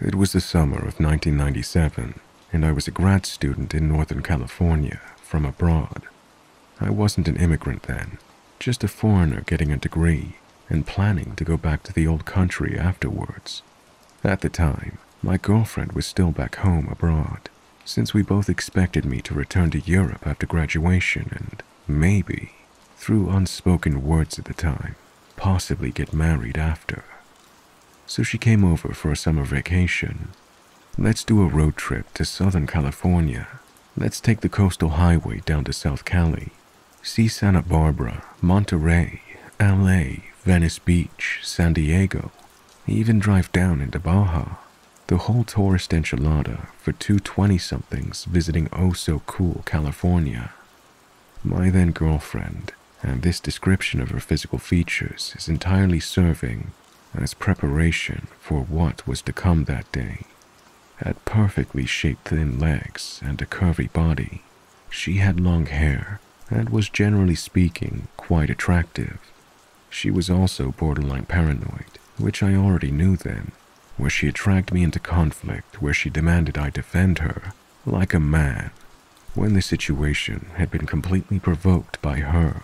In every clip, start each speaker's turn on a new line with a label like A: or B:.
A: It was the summer of 1997, and I was a grad student in Northern California from abroad. I wasn't an immigrant then, just a foreigner getting a degree and planning to go back to the old country afterwards. At the time, my girlfriend was still back home abroad, since we both expected me to return to Europe after graduation and maybe, through unspoken words at the time, possibly get married after. So she came over for a summer vacation. Let's do a road trip to Southern California. Let's take the coastal highway down to South Cali, see Santa Barbara, Monterey, LA, Venice Beach, San Diego, even drive down into Baja. The whole tourist enchilada for two 20 somethings visiting oh so cool California. My then girlfriend, and this description of her physical features is entirely serving as preparation for what was to come that day. Had perfectly shaped thin legs and a curvy body. She had long hair and was generally speaking quite attractive. She was also borderline paranoid, which I already knew then, where she had dragged me into conflict where she demanded I defend her like a man when the situation had been completely provoked by her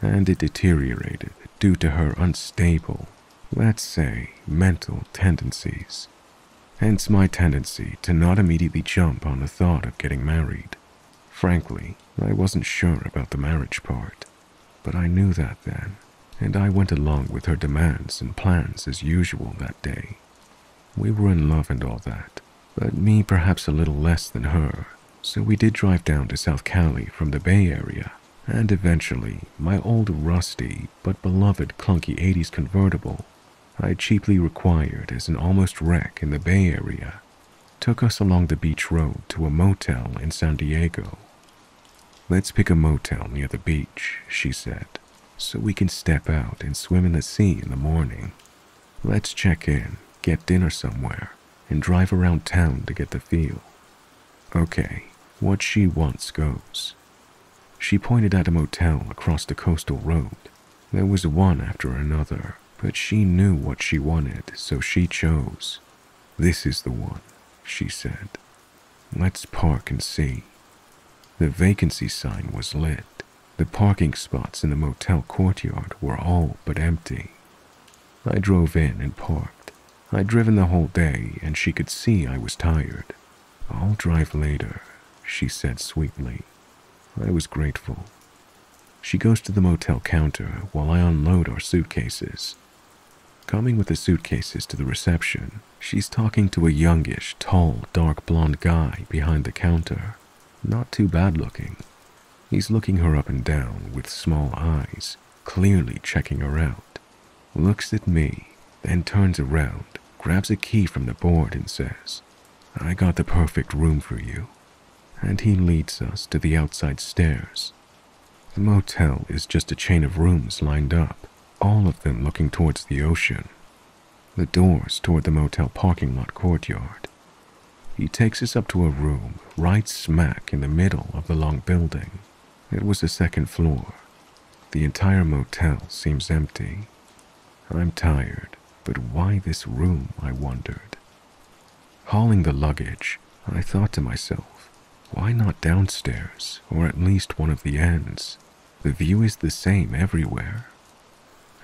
A: and it deteriorated due to her unstable, let's say, mental tendencies. Hence my tendency to not immediately jump on the thought of getting married. Frankly, I wasn't sure about the marriage part, but I knew that then, and I went along with her demands and plans as usual that day. We were in love and all that, but me perhaps a little less than her, so we did drive down to South Cali from the Bay Area, and eventually my old rusty but beloved clunky 80s convertible I cheaply required as an almost wreck in the Bay Area took us along the beach road to a motel in San Diego. Let's pick a motel near the beach, she said, so we can step out and swim in the sea in the morning. Let's check in get dinner somewhere, and drive around town to get the feel. Okay, what she wants goes. She pointed at a motel across the coastal road. There was one after another, but she knew what she wanted, so she chose. This is the one, she said. Let's park and see. The vacancy sign was lit. The parking spots in the motel courtyard were all but empty. I drove in and parked. I'd driven the whole day and she could see I was tired. I'll drive later, she said sweetly. I was grateful. She goes to the motel counter while I unload our suitcases. Coming with the suitcases to the reception, she's talking to a youngish, tall, dark blonde guy behind the counter. Not too bad looking. He's looking her up and down with small eyes, clearly checking her out. Looks at me, then turns around grabs a key from the board and says, I got the perfect room for you. And he leads us to the outside stairs. The motel is just a chain of rooms lined up, all of them looking towards the ocean. The doors toward the motel parking lot courtyard. He takes us up to a room right smack in the middle of the long building. It was the second floor. The entire motel seems empty. I'm tired but why this room, I wondered. Hauling the luggage, I thought to myself, why not downstairs, or at least one of the ends? The view is the same everywhere.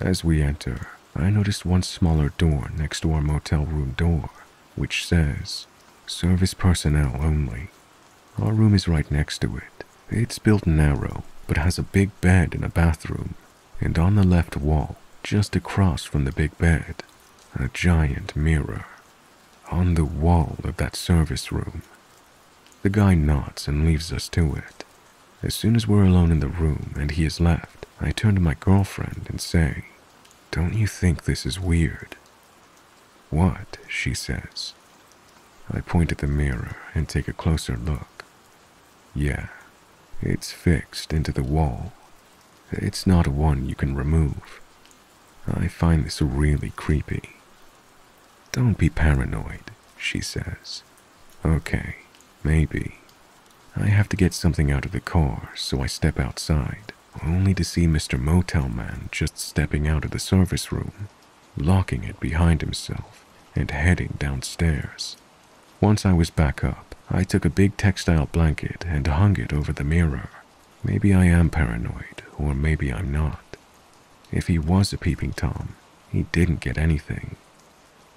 A: As we enter, I notice one smaller door next to our motel room door, which says, Service personnel only. Our room is right next to it. It's built narrow, but has a big bed and a bathroom, and on the left wall, just across from the big bed, a giant mirror on the wall of that service room. The guy nods and leaves us to it. As soon as we're alone in the room and he has left, I turn to my girlfriend and say, Don't you think this is weird? What? she says. I point at the mirror and take a closer look. Yeah, it's fixed into the wall. It's not one you can remove. I find this really creepy. Don't be paranoid, she says. Okay, maybe. I have to get something out of the car, so I step outside, only to see Mr. Motel Man just stepping out of the service room, locking it behind himself, and heading downstairs. Once I was back up, I took a big textile blanket and hung it over the mirror. Maybe I am paranoid, or maybe I'm not. If he was a peeping Tom, he didn't get anything.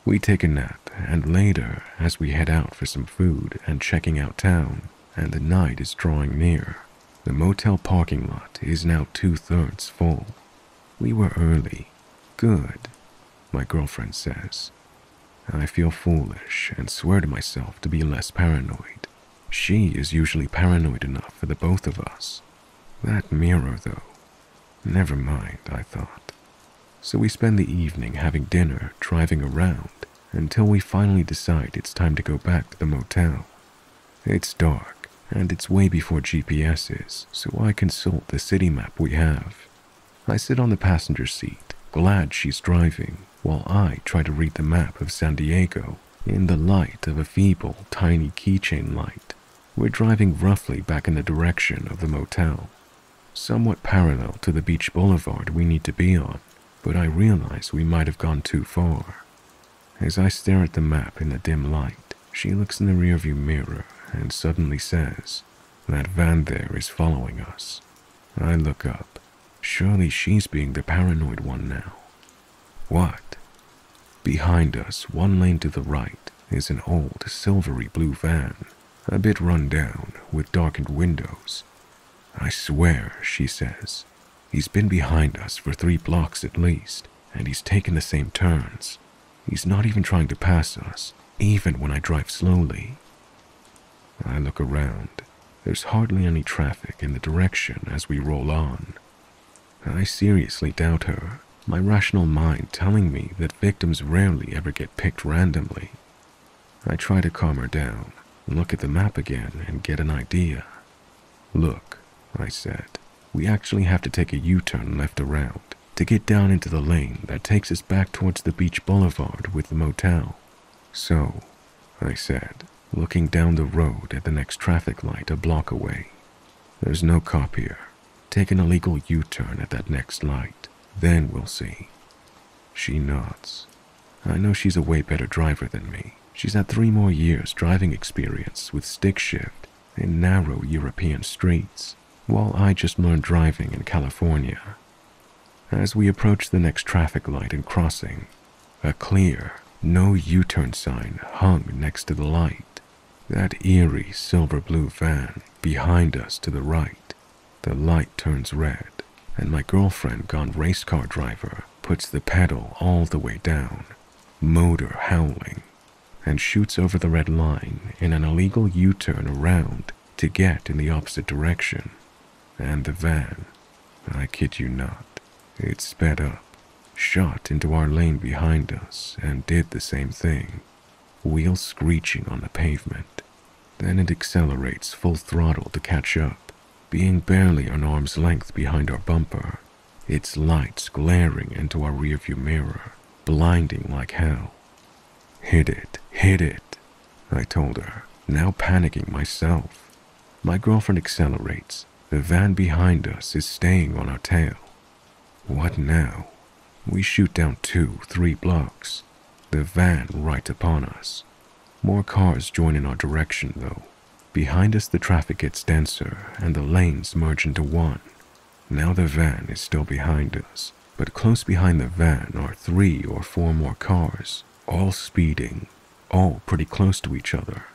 A: We take a nap, and later, as we head out for some food and checking out town, and the night is drawing near, the motel parking lot is now two thirds full. We were early. Good, my girlfriend says. I feel foolish and swear to myself to be less paranoid. She is usually paranoid enough for the both of us. That mirror, though. Never mind, I thought. So we spend the evening having dinner, driving around, until we finally decide it's time to go back to the motel. It's dark, and it's way before GPS is, so I consult the city map we have. I sit on the passenger seat, glad she's driving, while I try to read the map of San Diego in the light of a feeble, tiny keychain light. We're driving roughly back in the direction of the motel, somewhat parallel to the beach boulevard we need to be on, but I realize we might have gone too far. As I stare at the map in the dim light, she looks in the rearview mirror and suddenly says, That van there is following us. I look up. Surely she's being the paranoid one now. What? Behind us, one lane to the right, is an old silvery blue van, a bit run down with darkened windows. I swear, she says, he's been behind us for three blocks at least, and he's taken the same turns. He's not even trying to pass us, even when I drive slowly. I look around. There's hardly any traffic in the direction as we roll on. I seriously doubt her, my rational mind telling me that victims rarely ever get picked randomly. I try to calm her down, look at the map again, and get an idea. Look, I said, we actually have to take a U turn left around to get down into the lane that takes us back towards the beach boulevard with the motel. So, I said, looking down the road at the next traffic light a block away. There's no cop here. Take an illegal U turn at that next light. Then we'll see. She nods. I know she's a way better driver than me. She's had three more years driving experience with stick shift in narrow European streets, while I just learned driving in California. As we approach the next traffic light and crossing, a clear, no U turn sign hung next to the light. That eerie silver blue van behind us to the right. The light turns red, and my girlfriend, gone race car driver, puts the pedal all the way down, motor howling, and shoots over the red line in an illegal U turn around to get in the opposite direction. And the van, I kid you not, it sped up, shot into our lane behind us, and did the same thing, wheels screeching on the pavement. Then it accelerates full throttle to catch up, being barely an arm's length behind our bumper, its lights glaring into our rearview mirror, blinding like hell. Hit it, hit it, I told her, now panicking myself. My girlfriend accelerates. The van behind us is staying on our tail. What now? We shoot down two, three blocks. The van right upon us. More cars join in our direction, though. Behind us, the traffic gets denser and the lanes merge into one. Now the van is still behind us, but close behind the van are three or four more cars, all speeding, all pretty close to each other.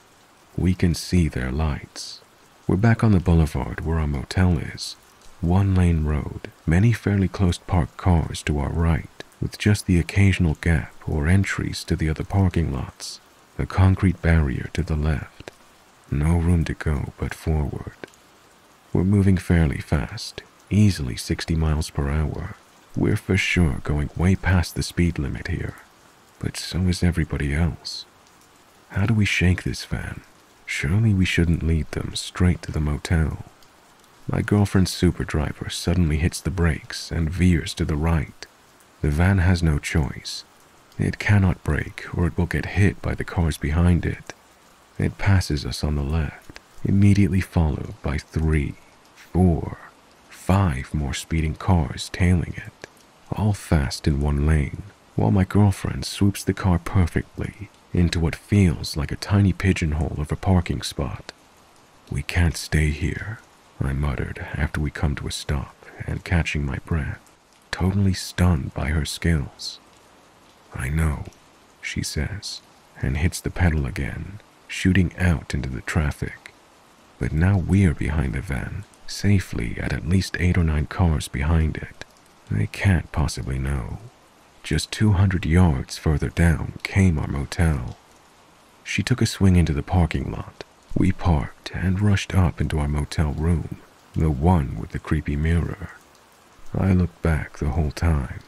A: We can see their lights. We're back on the boulevard where our motel is, one lane road, many fairly close parked cars to our right, with just the occasional gap or entries to the other parking lots, a concrete barrier to the left. No room to go but forward. We're moving fairly fast, easily 60 miles per hour. We're for sure going way past the speed limit here, but so is everybody else. How do we shake this van? Surely we shouldn't lead them straight to the motel. My girlfriend's super driver suddenly hits the brakes and veers to the right. The van has no choice. It cannot brake or it will get hit by the cars behind it. It passes us on the left, immediately followed by three, four, five more speeding cars tailing it, all fast in one lane, while my girlfriend swoops the car perfectly into what feels like a tiny pigeonhole of a parking spot. We can't stay here, I muttered after we come to a stop and catching my breath, totally stunned by her skills. I know, she says, and hits the pedal again, shooting out into the traffic. But now we're behind the van, safely at at least eight or nine cars behind it. They can't possibly know. Just 200 yards further down came our motel. She took a swing into the parking lot. We parked and rushed up into our motel room, the one with the creepy mirror. I looked back the whole time,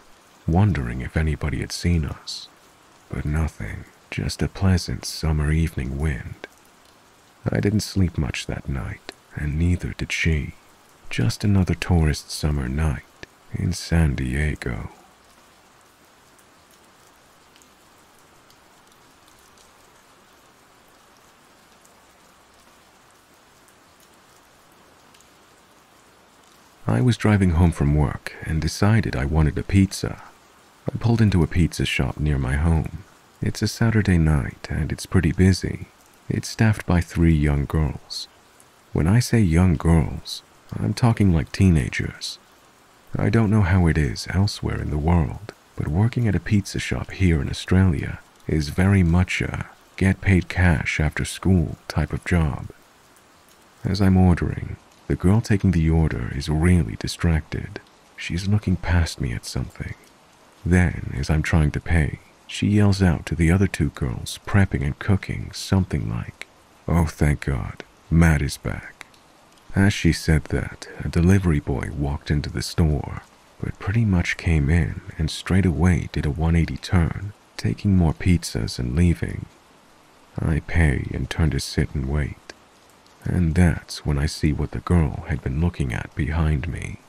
A: wondering if anybody had seen us. But nothing, just a pleasant summer evening wind. I didn't sleep much that night, and neither did she. Just another tourist summer night in San Diego. I was driving home from work and decided I wanted a pizza. I pulled into a pizza shop near my home. It's a Saturday night and it's pretty busy. It's staffed by three young girls. When I say young girls, I'm talking like teenagers. I don't know how it is elsewhere in the world, but working at a pizza shop here in Australia is very much a get paid cash after school type of job. As I'm ordering, the girl taking the order is really distracted. She's looking past me at something. Then, as I'm trying to pay, she yells out to the other two girls prepping and cooking something like, Oh, thank God, Matt is back. As she said that, a delivery boy walked into the store, but pretty much came in and straight away did a 180 turn, taking more pizzas and leaving. I pay and turn to sit and wait. And that's when I see what the girl had been looking at behind me,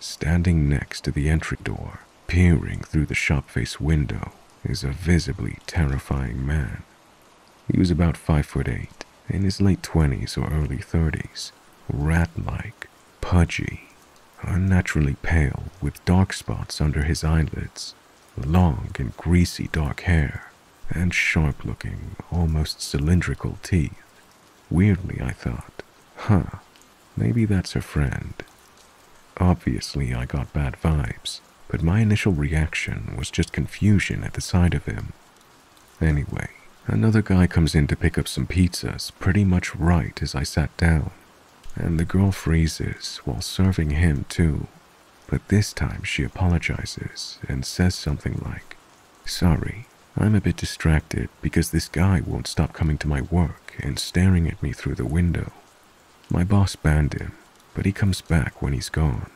A: standing next to the entry door, peering through the shop face window, is a visibly terrifying man. He was about five foot eight, in his late twenties or early thirties, rat-like, pudgy, unnaturally pale with dark spots under his eyelids, long and greasy dark hair, and sharp-looking, almost cylindrical teeth. Weirdly, I thought, huh, maybe that's her friend. Obviously, I got bad vibes, but my initial reaction was just confusion at the sight of him. Anyway, another guy comes in to pick up some pizzas pretty much right as I sat down, and the girl freezes while serving him too. But this time she apologizes and says something like, Sorry, I'm a bit distracted because this guy won't stop coming to my work and staring at me through the window. My boss banned him, but he comes back when he's gone.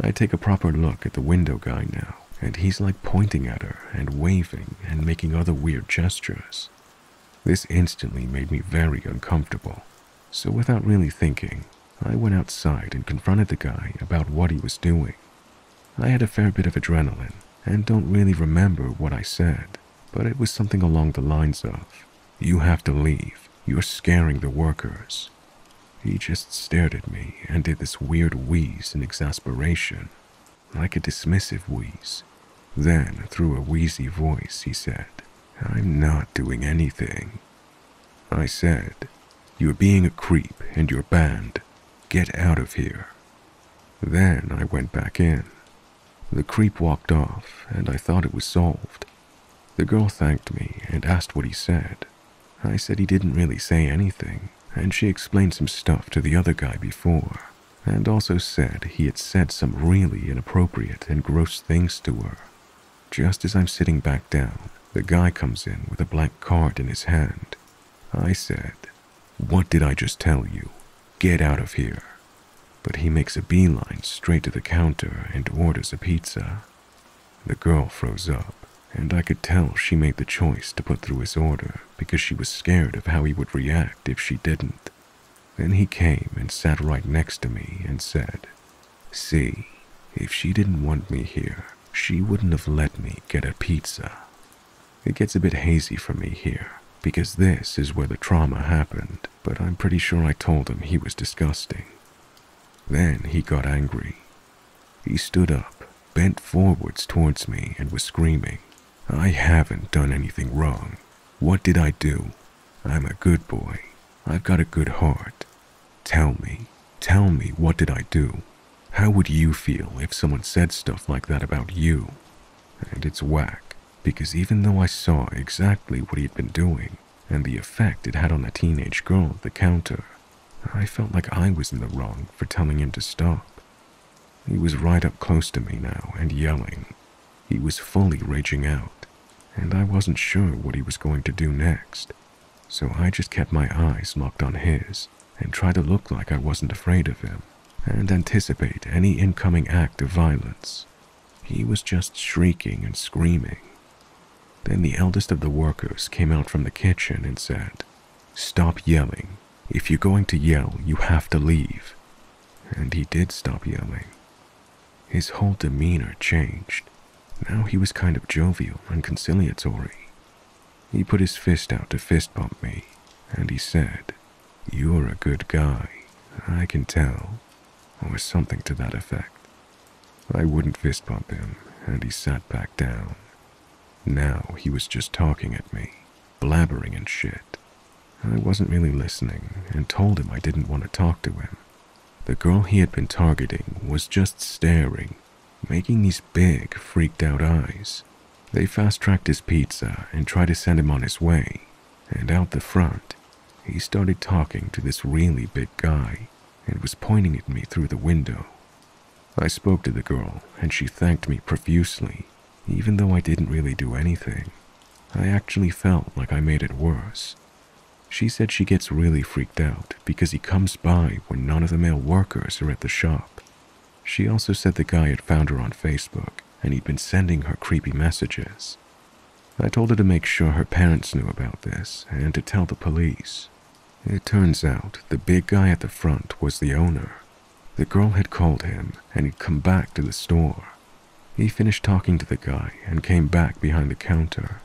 A: I take a proper look at the window guy now, and he's like pointing at her and waving and making other weird gestures. This instantly made me very uncomfortable, so without really thinking, I went outside and confronted the guy about what he was doing. I had a fair bit of adrenaline and don't really remember what I said, but it was something along the lines of, you have to leave. You're scaring the workers. He just stared at me and did this weird wheeze in exasperation, like a dismissive wheeze. Then, through a wheezy voice, he said, I'm not doing anything. I said, You're being a creep and you're banned. Get out of here. Then I went back in. The creep walked off, and I thought it was solved. The girl thanked me and asked what he said. I said he didn't really say anything, and she explained some stuff to the other guy before, and also said he had said some really inappropriate and gross things to her. Just as I'm sitting back down, the guy comes in with a blank card in his hand. I said, What did I just tell you? Get out of here. But he makes a beeline straight to the counter and orders a pizza. The girl froze up and I could tell she made the choice to put through his order because she was scared of how he would react if she didn't. Then he came and sat right next to me and said, See, if she didn't want me here, she wouldn't have let me get a pizza. It gets a bit hazy for me here because this is where the trauma happened, but I'm pretty sure I told him he was disgusting. Then he got angry. He stood up, bent forwards towards me, and was screaming, I haven't done anything wrong. What did I do? I'm a good boy. I've got a good heart. Tell me, tell me, what did I do? How would you feel if someone said stuff like that about you? And it's whack, because even though I saw exactly what he'd been doing and the effect it had on a teenage girl at the counter, I felt like I was in the wrong for telling him to stop. He was right up close to me now and yelling. He was fully raging out, and I wasn't sure what he was going to do next. So I just kept my eyes locked on his and tried to look like I wasn't afraid of him and anticipate any incoming act of violence. He was just shrieking and screaming. Then the eldest of the workers came out from the kitchen and said, Stop yelling. If you're going to yell, you have to leave. And he did stop yelling. His whole demeanor changed. Now he was kind of jovial and conciliatory. He put his fist out to fist bump me, and he said, You're a good guy, I can tell, or something to that effect. I wouldn't fist bump him, and he sat back down. Now he was just talking at me, blabbering and shit. I wasn't really listening and told him I didn't want to talk to him. The girl he had been targeting was just staring, making these big, freaked out eyes. They fast tracked his pizza and tried to send him on his way, and out the front, he started talking to this really big guy and was pointing at me through the window. I spoke to the girl, and she thanked me profusely even though I didn't really do anything. I actually felt like I made it worse. She said she gets really freaked out because he comes by when none of the male workers are at the shop. She also said the guy had found her on Facebook and he'd been sending her creepy messages. I told her to make sure her parents knew about this and to tell the police. It turns out the big guy at the front was the owner. The girl had called him and he'd come back to the store. He finished talking to the guy and came back behind the counter.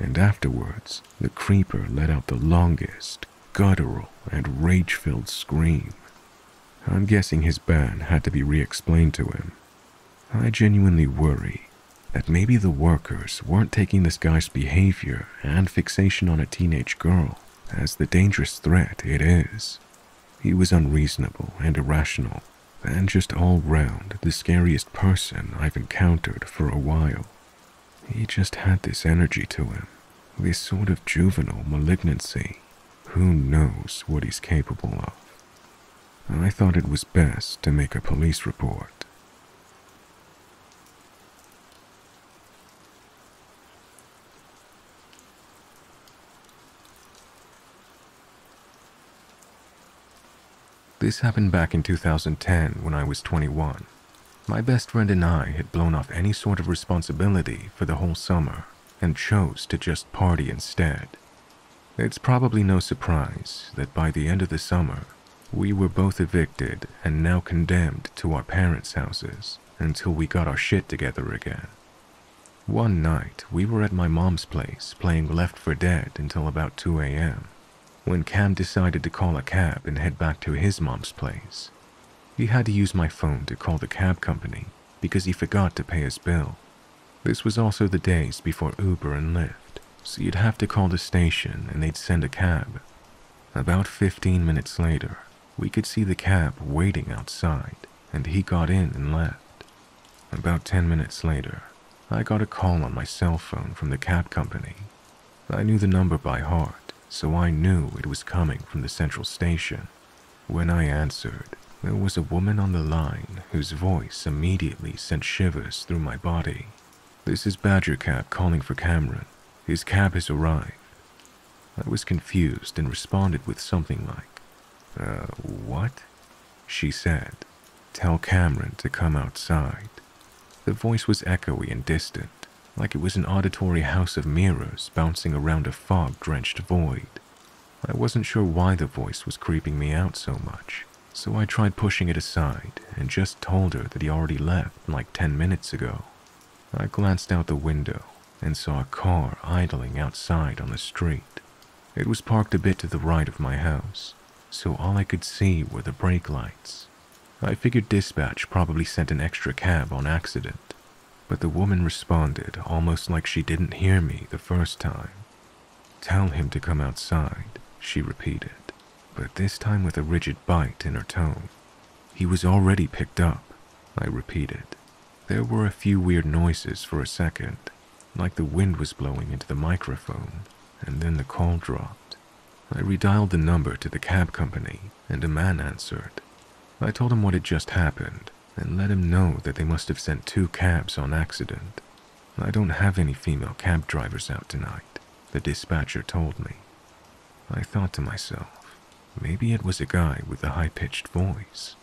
A: And afterwards, the creeper let out the longest, guttural, and rage filled scream. I'm guessing his ban had to be re explained to him. I genuinely worry that maybe the workers weren't taking this guy's behavior and fixation on a teenage girl as the dangerous threat it is. He was unreasonable and irrational, and just all round the scariest person I've encountered for a while. He just had this energy to him, this sort of juvenile malignancy. Who knows what he's capable of? I thought it was best to make a police report. This happened back in 2010 when I was 21. My best friend and I had blown off any sort of responsibility for the whole summer and chose to just party instead. It's probably no surprise that by the end of the summer, we were both evicted and now condemned to our parents' houses until we got our shit together again. One night, we were at my mom's place playing Left 4 Dead until about 2 a.m when Cam decided to call a cab and head back to his mom's place. He had to use my phone to call the cab company because he forgot to pay his bill. This was also the days before Uber and Lyft, so you'd have to call the station and they'd send a cab. About 15 minutes later, we could see the cab waiting outside, and he got in and left. About 10 minutes later, I got a call on my cell phone from the cab company. I knew the number by heart so I knew it was coming from the central station. When I answered, there was a woman on the line whose voice immediately sent shivers through my body. This is Badger Cab calling for Cameron. His cab has arrived. I was confused and responded with something like, Uh, what? She said, Tell Cameron to come outside. The voice was echoey and distant like it was an auditory house of mirrors bouncing around a fog drenched void. I wasn't sure why the voice was creeping me out so much, so I tried pushing it aside and just told her that he already left like 10 minutes ago. I glanced out the window and saw a car idling outside on the street. It was parked a bit to the right of my house, so all I could see were the brake lights. I figured dispatch probably sent an extra cab on accident but the woman responded almost like she didn't hear me the first time. Tell him to come outside, she repeated, but this time with a rigid bite in her tone. He was already picked up, I repeated. There were a few weird noises for a second, like the wind was blowing into the microphone, and then the call dropped. I redialed the number to the cab company, and a man answered. I told him what had just happened and let him know that they must have sent two cabs on accident. I don't have any female cab drivers out tonight, the dispatcher told me. I thought to myself, maybe it was a guy with a high pitched voice.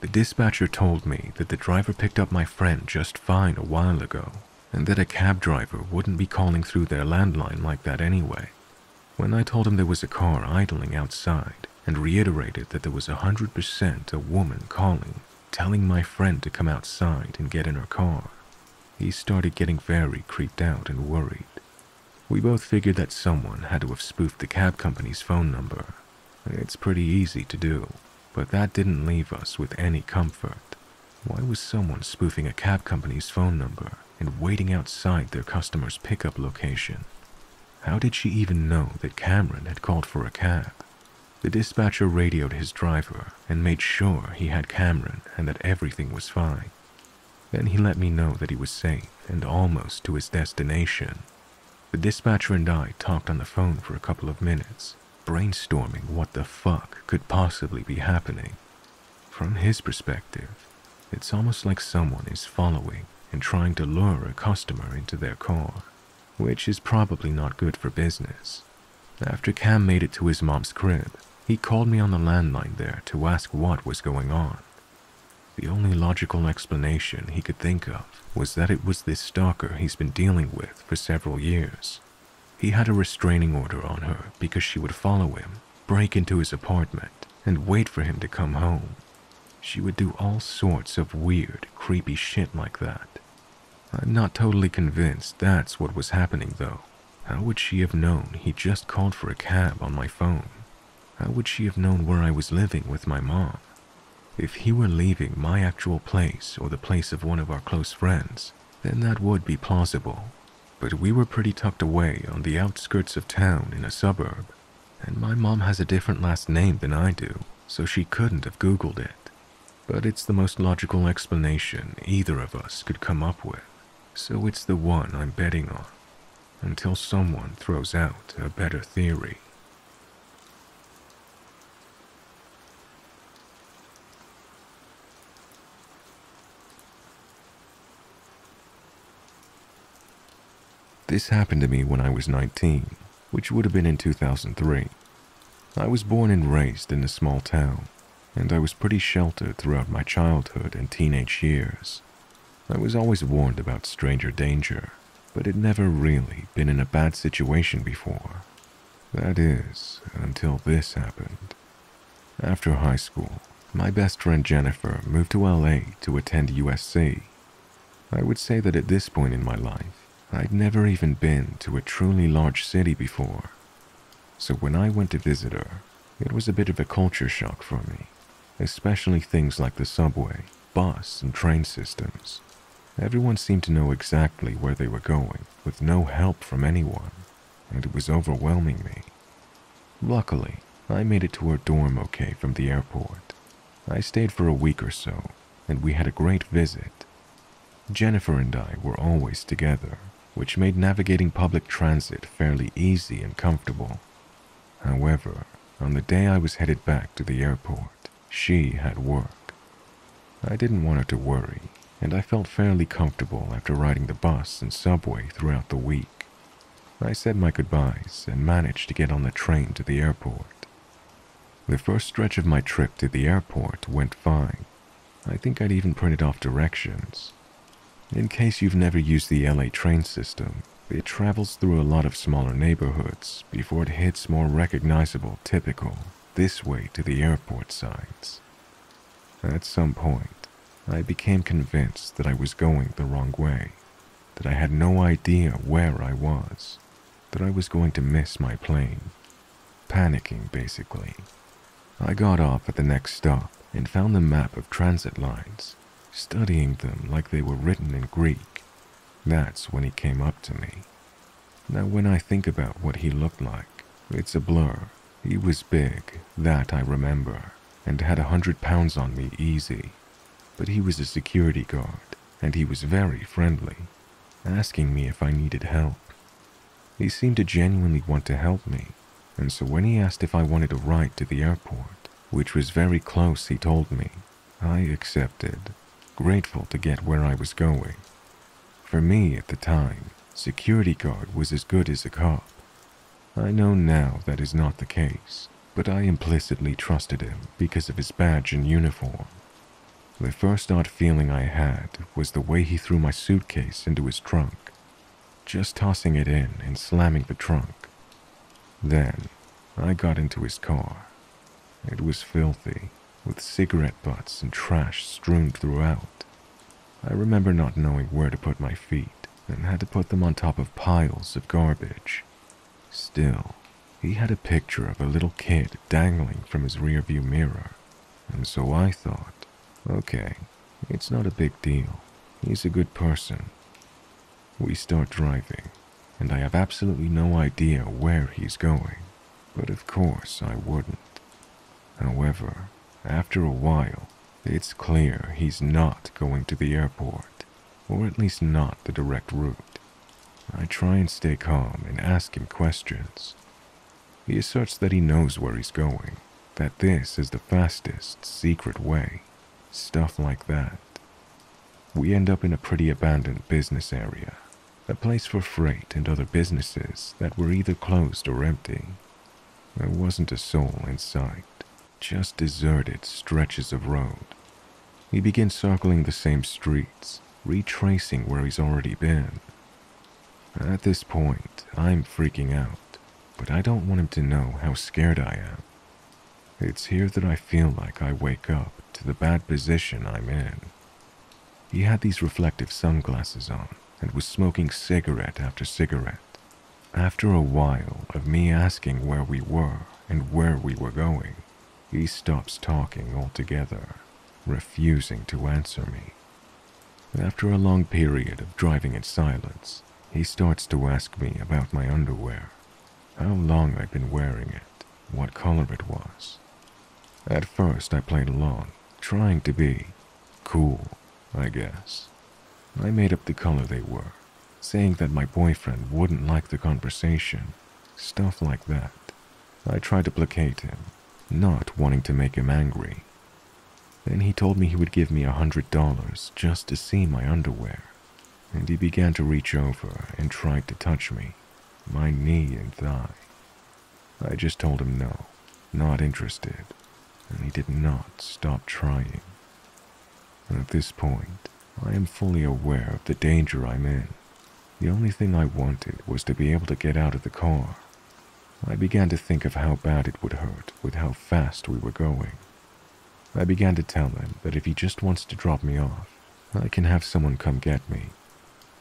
A: The dispatcher told me that the driver picked up my friend just fine a while ago, and that a cab driver wouldn't be calling through their landline like that anyway. When I told him there was a car idling outside and reiterated that there was a 100% a woman calling, telling my friend to come outside and get in her car, he started getting very creeped out and worried. We both figured that someone had to have spoofed the cab company's phone number. It's pretty easy to do, but that didn't leave us with any comfort. Why was someone spoofing a cab company's phone number and waiting outside their customer's pickup location? How did she even know that Cameron had called for a cab? The dispatcher radioed his driver and made sure he had Cameron and that everything was fine. Then he let me know that he was safe and almost to his destination. The dispatcher and I talked on the phone for a couple of minutes, brainstorming what the fuck could possibly be happening. From his perspective, it's almost like someone is following and trying to lure a customer into their car, which is probably not good for business. After Cam made it to his mom's crib, he called me on the landline there to ask what was going on. The only logical explanation he could think of was that it was this stalker he's been dealing with for several years. He had a restraining order on her because she would follow him, break into his apartment, and wait for him to come home. She would do all sorts of weird, creepy shit like that. I'm not totally convinced that's what was happening though. How would she have known he just called for a cab on my phone? How would she have known where I was living with my mom? If he were leaving my actual place or the place of one of our close friends, then that would be plausible. But we were pretty tucked away on the outskirts of town in a suburb, and my mom has a different last name than I do, so she couldn't have Googled it. But it's the most logical explanation either of us could come up with, so it's the one I'm betting on, until someone throws out a better theory. This happened to me when I was 19, which would have been in 2003. I was born and raised in a small town, and I was pretty sheltered throughout my childhood and teenage years. I was always warned about stranger danger, but had never really been in a bad situation before. That is, until this happened. After high school, my best friend Jennifer moved to LA to attend USC. I would say that at this point in my life, I'd never even been to a truly large city before. So when I went to visit her, it was a bit of a culture shock for me, especially things like the subway, bus, and train systems. Everyone seemed to know exactly where they were going, with no help from anyone, and it was overwhelming me. Luckily, I made it to her dorm okay from the airport. I stayed for a week or so, and we had a great visit. Jennifer and I were always together, which made navigating public transit fairly easy and comfortable. However, on the day I was headed back to the airport, she had work. I didn't want her to worry, and I felt fairly comfortable after riding the bus and subway throughout the week. I said my goodbyes and managed to get on the train to the airport. The first stretch of my trip to the airport went fine. I think I'd even printed off directions, in case you've never used the LA train system, it travels through a lot of smaller neighborhoods before it hits more recognizable, typical, this way to the airport signs. At some point, I became convinced that I was going the wrong way, that I had no idea where I was, that I was going to miss my plane. Panicking, basically. I got off at the next stop and found the map of transit lines studying them like they were written in Greek. That's when he came up to me. Now, when I think about what he looked like, it's a blur. He was big, that I remember, and had a hundred pounds on me easy. But he was a security guard, and he was very friendly, asking me if I needed help. He seemed to genuinely want to help me, and so when he asked if I wanted a ride to the airport, which was very close, he told me, I accepted, grateful to get where I was going. For me at the time, security guard was as good as a cop. I know now that is not the case, but I implicitly trusted him because of his badge and uniform. The first odd feeling I had was the way he threw my suitcase into his trunk, just tossing it in and slamming the trunk. Then I got into his car. It was filthy, with cigarette butts and trash strewn throughout. I remember not knowing where to put my feet and had to put them on top of piles of garbage. Still, he had a picture of a little kid dangling from his rearview mirror, and so I thought, okay, it's not a big deal. He's a good person. We start driving, and I have absolutely no idea where he's going, but of course I wouldn't. However, after a while, it's clear he's not going to the airport, or at least not the direct route. I try and stay calm and ask him questions. He asserts that he knows where he's going, that this is the fastest, secret way, stuff like that. We end up in a pretty abandoned business area, a place for freight and other businesses that were either closed or empty. There wasn't a soul in sight, just deserted stretches of road. He begins circling the same streets, retracing where he's already been. At this point, I'm freaking out, but I don't want him to know how scared I am. It's here that I feel like I wake up to the bad position I'm in. He had these reflective sunglasses on and was smoking cigarette after cigarette. After a while of me asking where we were and where we were going, he stops talking altogether, refusing to answer me. After a long period of driving in silence, he starts to ask me about my underwear, how long I'd been wearing it, what color it was. At first, I played along, trying to be cool, I guess. I made up the color they were, saying that my boyfriend wouldn't like the conversation, stuff like that. I tried to placate him, not wanting to make him angry. Then he told me he would give me a hundred dollars just to see my underwear, and he began to reach over and tried to touch me, my knee and thigh. I just told him no, not interested, and he did not stop trying. And At this point, I am fully aware of the danger I'm in. The only thing I wanted was to be able to get out of the car. I began to think of how bad it would hurt with how fast we were going. I began to tell him that if he just wants to drop me off, I can have someone come get me.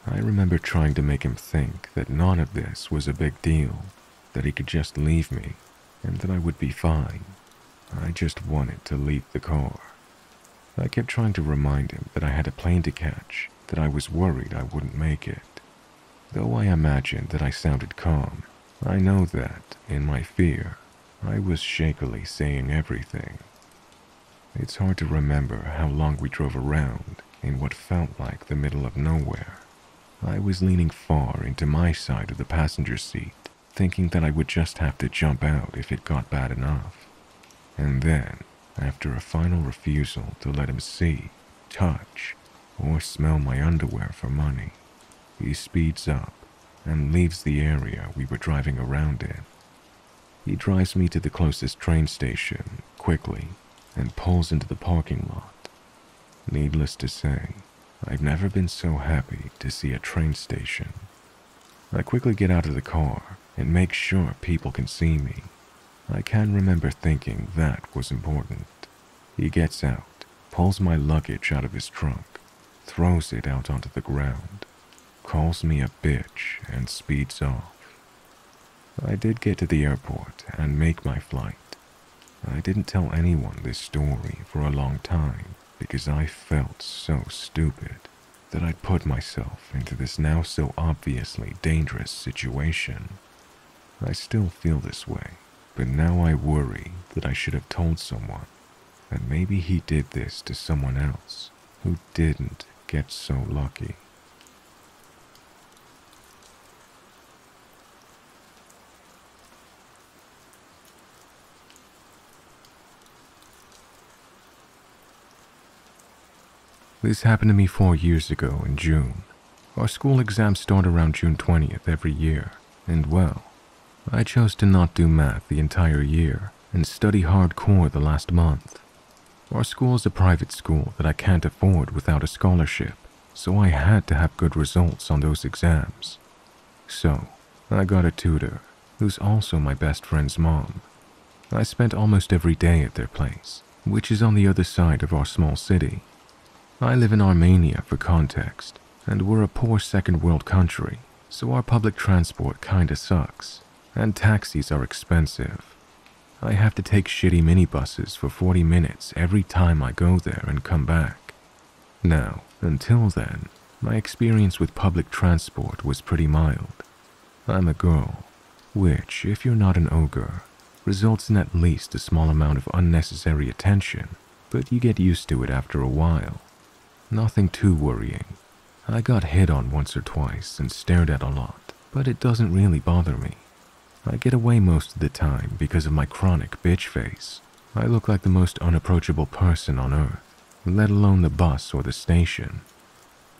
A: I remember trying to make him think that none of this was a big deal, that he could just leave me, and that I would be fine. I just wanted to leave the car. I kept trying to remind him that I had a plane to catch, that I was worried I wouldn't make it. Though I imagined that I sounded calm, I know that, in my fear, I was shakily saying everything. It's hard to remember how long we drove around in what felt like the middle of nowhere. I was leaning far into my side of the passenger seat, thinking that I would just have to jump out if it got bad enough. And then, after a final refusal to let him see, touch, or smell my underwear for money, he speeds up and leaves the area we were driving around in. He drives me to the closest train station quickly and pulls into the parking lot. Needless to say, I've never been so happy to see a train station. I quickly get out of the car and make sure people can see me. I can remember thinking that was important. He gets out, pulls my luggage out of his trunk, throws it out onto the ground, calls me a bitch, and speeds off. I did get to the airport and make my flight. I didn't tell anyone this story for a long time because I felt so stupid that I'd put myself into this now so obviously dangerous situation. I still feel this way, but now I worry that I should have told someone, and maybe he did this to someone else who didn't get so lucky. This happened to me four years ago in June. Our school exams start around June 20th every year, and well, I chose to not do math the entire year and study hardcore the last month. Our school is a private school that I can't afford without a scholarship, so I had to have good results on those exams. So, I got a tutor, who's also my best friend's mom. I spent almost every day at their place, which is on the other side of our small city, I live in Armenia for context, and we're a poor second world country, so our public transport kinda sucks, and taxis are expensive. I have to take shitty minibuses for 40 minutes every time I go there and come back. Now, until then, my experience with public transport was pretty mild. I'm a girl, which, if you're not an ogre, results in at least a small amount of unnecessary attention, but you get used to it after a while. Nothing too worrying. I got hit on once or twice and stared at a lot, but it doesn't really bother me. I get away most of the time because of my chronic bitch face. I look like the most unapproachable person on earth, let alone the bus or the station.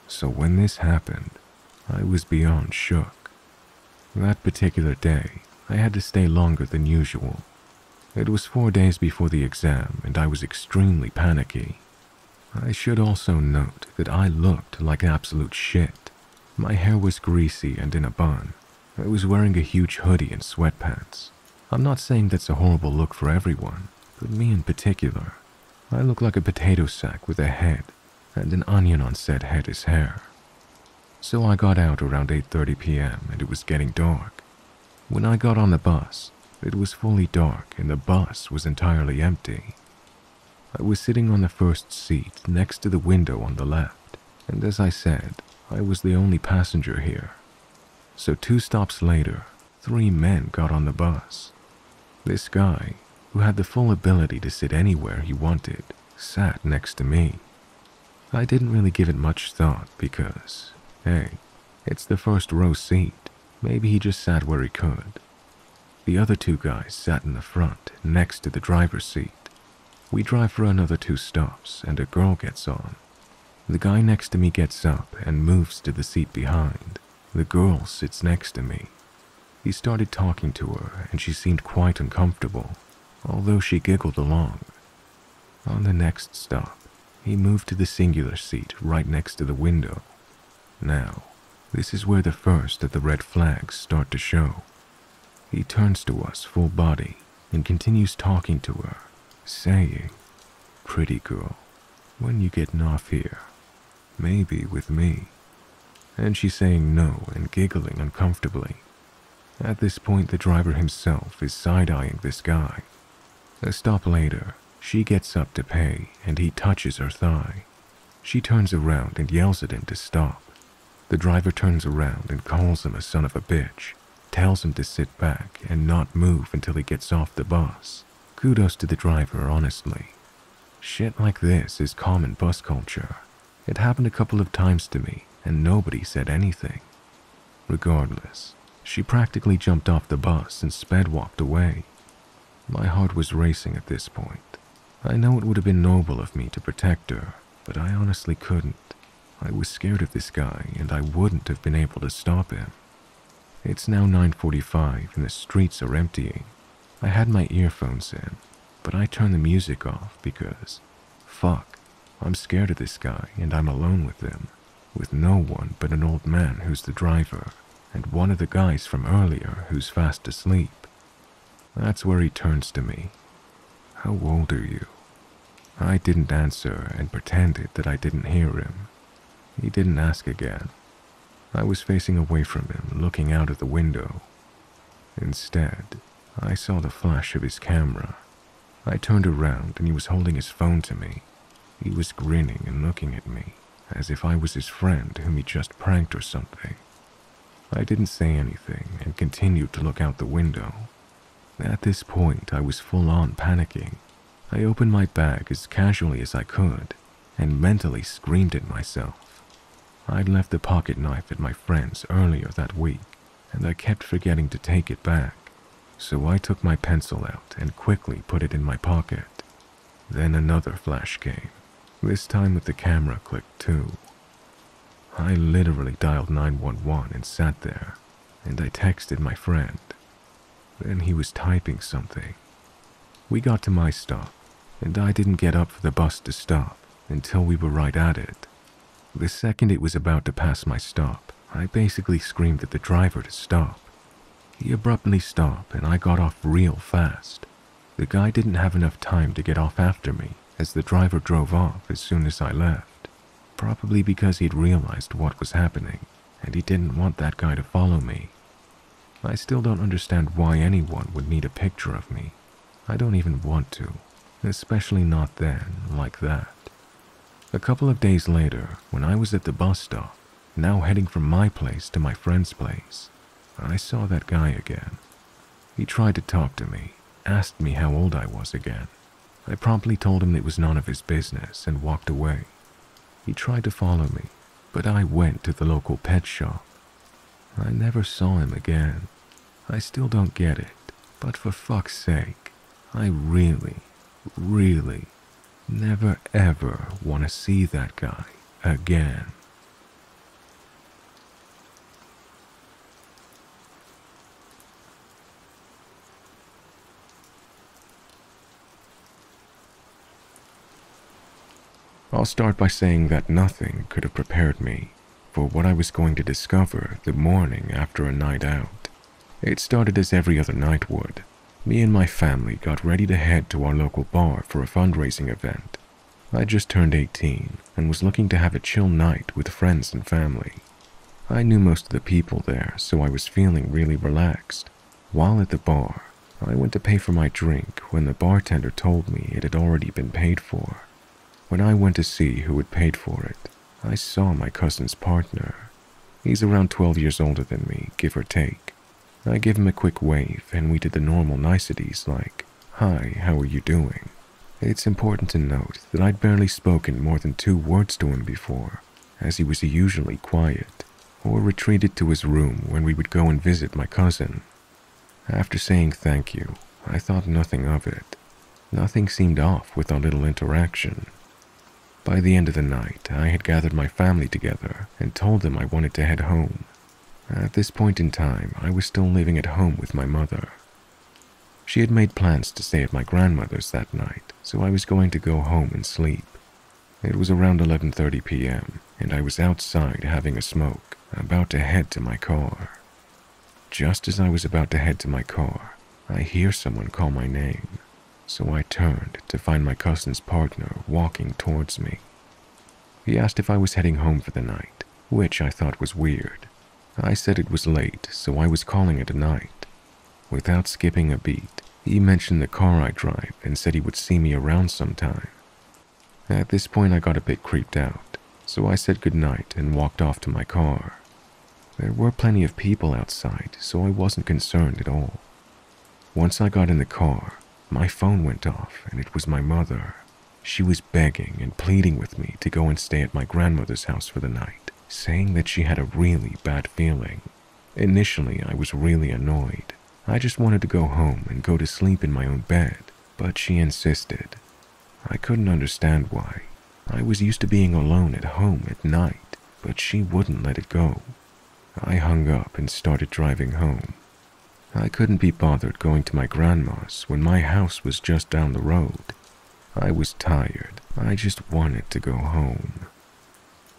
A: So when this happened, I was beyond shook. That particular day, I had to stay longer than usual. It was four days before the exam, and I was extremely panicky. I should also note that I looked like absolute shit. My hair was greasy and in a bun. I was wearing a huge hoodie and sweatpants. I'm not saying that's a horrible look for everyone, but me in particular. I look like a potato sack with a head, and an onion on said head is hair. So I got out around 8.30 p.m. and it was getting dark. When I got on the bus, it was fully dark and the bus was entirely empty. I was sitting on the first seat next to the window on the left, and as I said, I was the only passenger here. So two stops later, three men got on the bus. This guy, who had the full ability to sit anywhere he wanted, sat next to me. I didn't really give it much thought because, hey, it's the first row seat. Maybe he just sat where he could. The other two guys sat in the front, next to the driver's seat. We drive for another two stops, and a girl gets on. The guy next to me gets up and moves to the seat behind. The girl sits next to me. He started talking to her, and she seemed quite uncomfortable, although she giggled along. On the next stop, he moved to the singular seat right next to the window. Now, this is where the first of the red flags start to show. He turns to us full body and continues talking to her saying, Pretty girl, when you getting off here? Maybe with me. And she's saying no and giggling uncomfortably. At this point, the driver himself is side eyeing this guy. A stop later, she gets up to pay and he touches her thigh. She turns around and yells at him to stop. The driver turns around and calls him a son of a bitch, tells him to sit back and not move until he gets off the bus. Kudos to the driver, honestly. Shit like this is common bus culture. It happened a couple of times to me, and nobody said anything. Regardless, she practically jumped off the bus and sped walked away. My heart was racing at this point. I know it would have been noble of me to protect her, but I honestly couldn't. I was scared of this guy, and I wouldn't have been able to stop him. It's now 9.45 and the streets are emptying. I had my earphones in, but I turned the music off because, fuck, I'm scared of this guy and I'm alone with him, with no one but an old man who's the driver and one of the guys from earlier who's fast asleep. That's where he turns to me. How old are you? I didn't answer and pretended that I didn't hear him. He didn't ask again. I was facing away from him, looking out of the window. Instead, I saw the flash of his camera. I turned around and he was holding his phone to me. He was grinning and looking at me, as if I was his friend whom he just pranked or something. I didn't say anything and continued to look out the window. At this point, I was full on panicking. I opened my bag as casually as I could and mentally screamed at myself. I'd left the pocket knife at my friend's earlier that week, and I kept forgetting to take it back. So I took my pencil out and quickly put it in my pocket. Then another flash came, this time with the camera clicked too. I literally dialed 911 and sat there, and I texted my friend. Then he was typing something. We got to my stop, and I didn't get up for the bus to stop until we were right at it. The second it was about to pass my stop, I basically screamed at the driver to stop. He abruptly stopped and I got off real fast. The guy didn't have enough time to get off after me as the driver drove off as soon as I left, probably because he'd realized what was happening and he didn't want that guy to follow me. I still don't understand why anyone would need a picture of me. I don't even want to, especially not then, like that. A couple of days later, when I was at the bus stop, now heading from my place to my friend's place, I saw that guy again. He tried to talk to me, asked me how old I was again. I promptly told him it was none of his business and walked away. He tried to follow me, but I went to the local pet shop. I never saw him again. I still don't get it, but for fuck's sake, I really, really never ever want to see that guy again. I'll start by saying that nothing could have prepared me for what I was going to discover the morning after a night out. It started as every other night would. Me and my family got ready to head to our local bar for a fundraising event. I just turned 18 and was looking to have a chill night with friends and family. I knew most of the people there, so I was feeling really relaxed. While at the bar, I went to pay for my drink when the bartender told me it had already been paid for. When I went to see who had paid for it, I saw my cousin's partner. He's around 12 years older than me, give or take. I gave him a quick wave and we did the normal niceties like, Hi, how are you doing? It's important to note that I'd barely spoken more than two words to him before, as he was usually quiet, or retreated to his room when we would go and visit my cousin. After saying thank you, I thought nothing of it. Nothing seemed off with our little interaction. By the end of the night, I had gathered my family together and told them I wanted to head home. At this point in time, I was still living at home with my mother. She had made plans to stay at my grandmother's that night, so I was going to go home and sleep. It was around 11:30 p.m., and I was outside having a smoke, about to head to my car. Just as I was about to head to my car, I hear someone call my name so I turned to find my cousin's partner walking towards me. He asked if I was heading home for the night, which I thought was weird. I said it was late, so I was calling it a night. Without skipping a beat, he mentioned the car I drive and said he would see me around sometime. At this point, I got a bit creeped out, so I said goodnight and walked off to my car. There were plenty of people outside, so I wasn't concerned at all. Once I got in the car, my phone went off, and it was my mother. She was begging and pleading with me to go and stay at my grandmother's house for the night, saying that she had a really bad feeling. Initially, I was really annoyed. I just wanted to go home and go to sleep in my own bed, but she insisted. I couldn't understand why. I was used to being alone at home at night, but she wouldn't let it go. I hung up and started driving home. I couldn't be bothered going to my grandma's when my house was just down the road. I was tired. I just wanted to go home.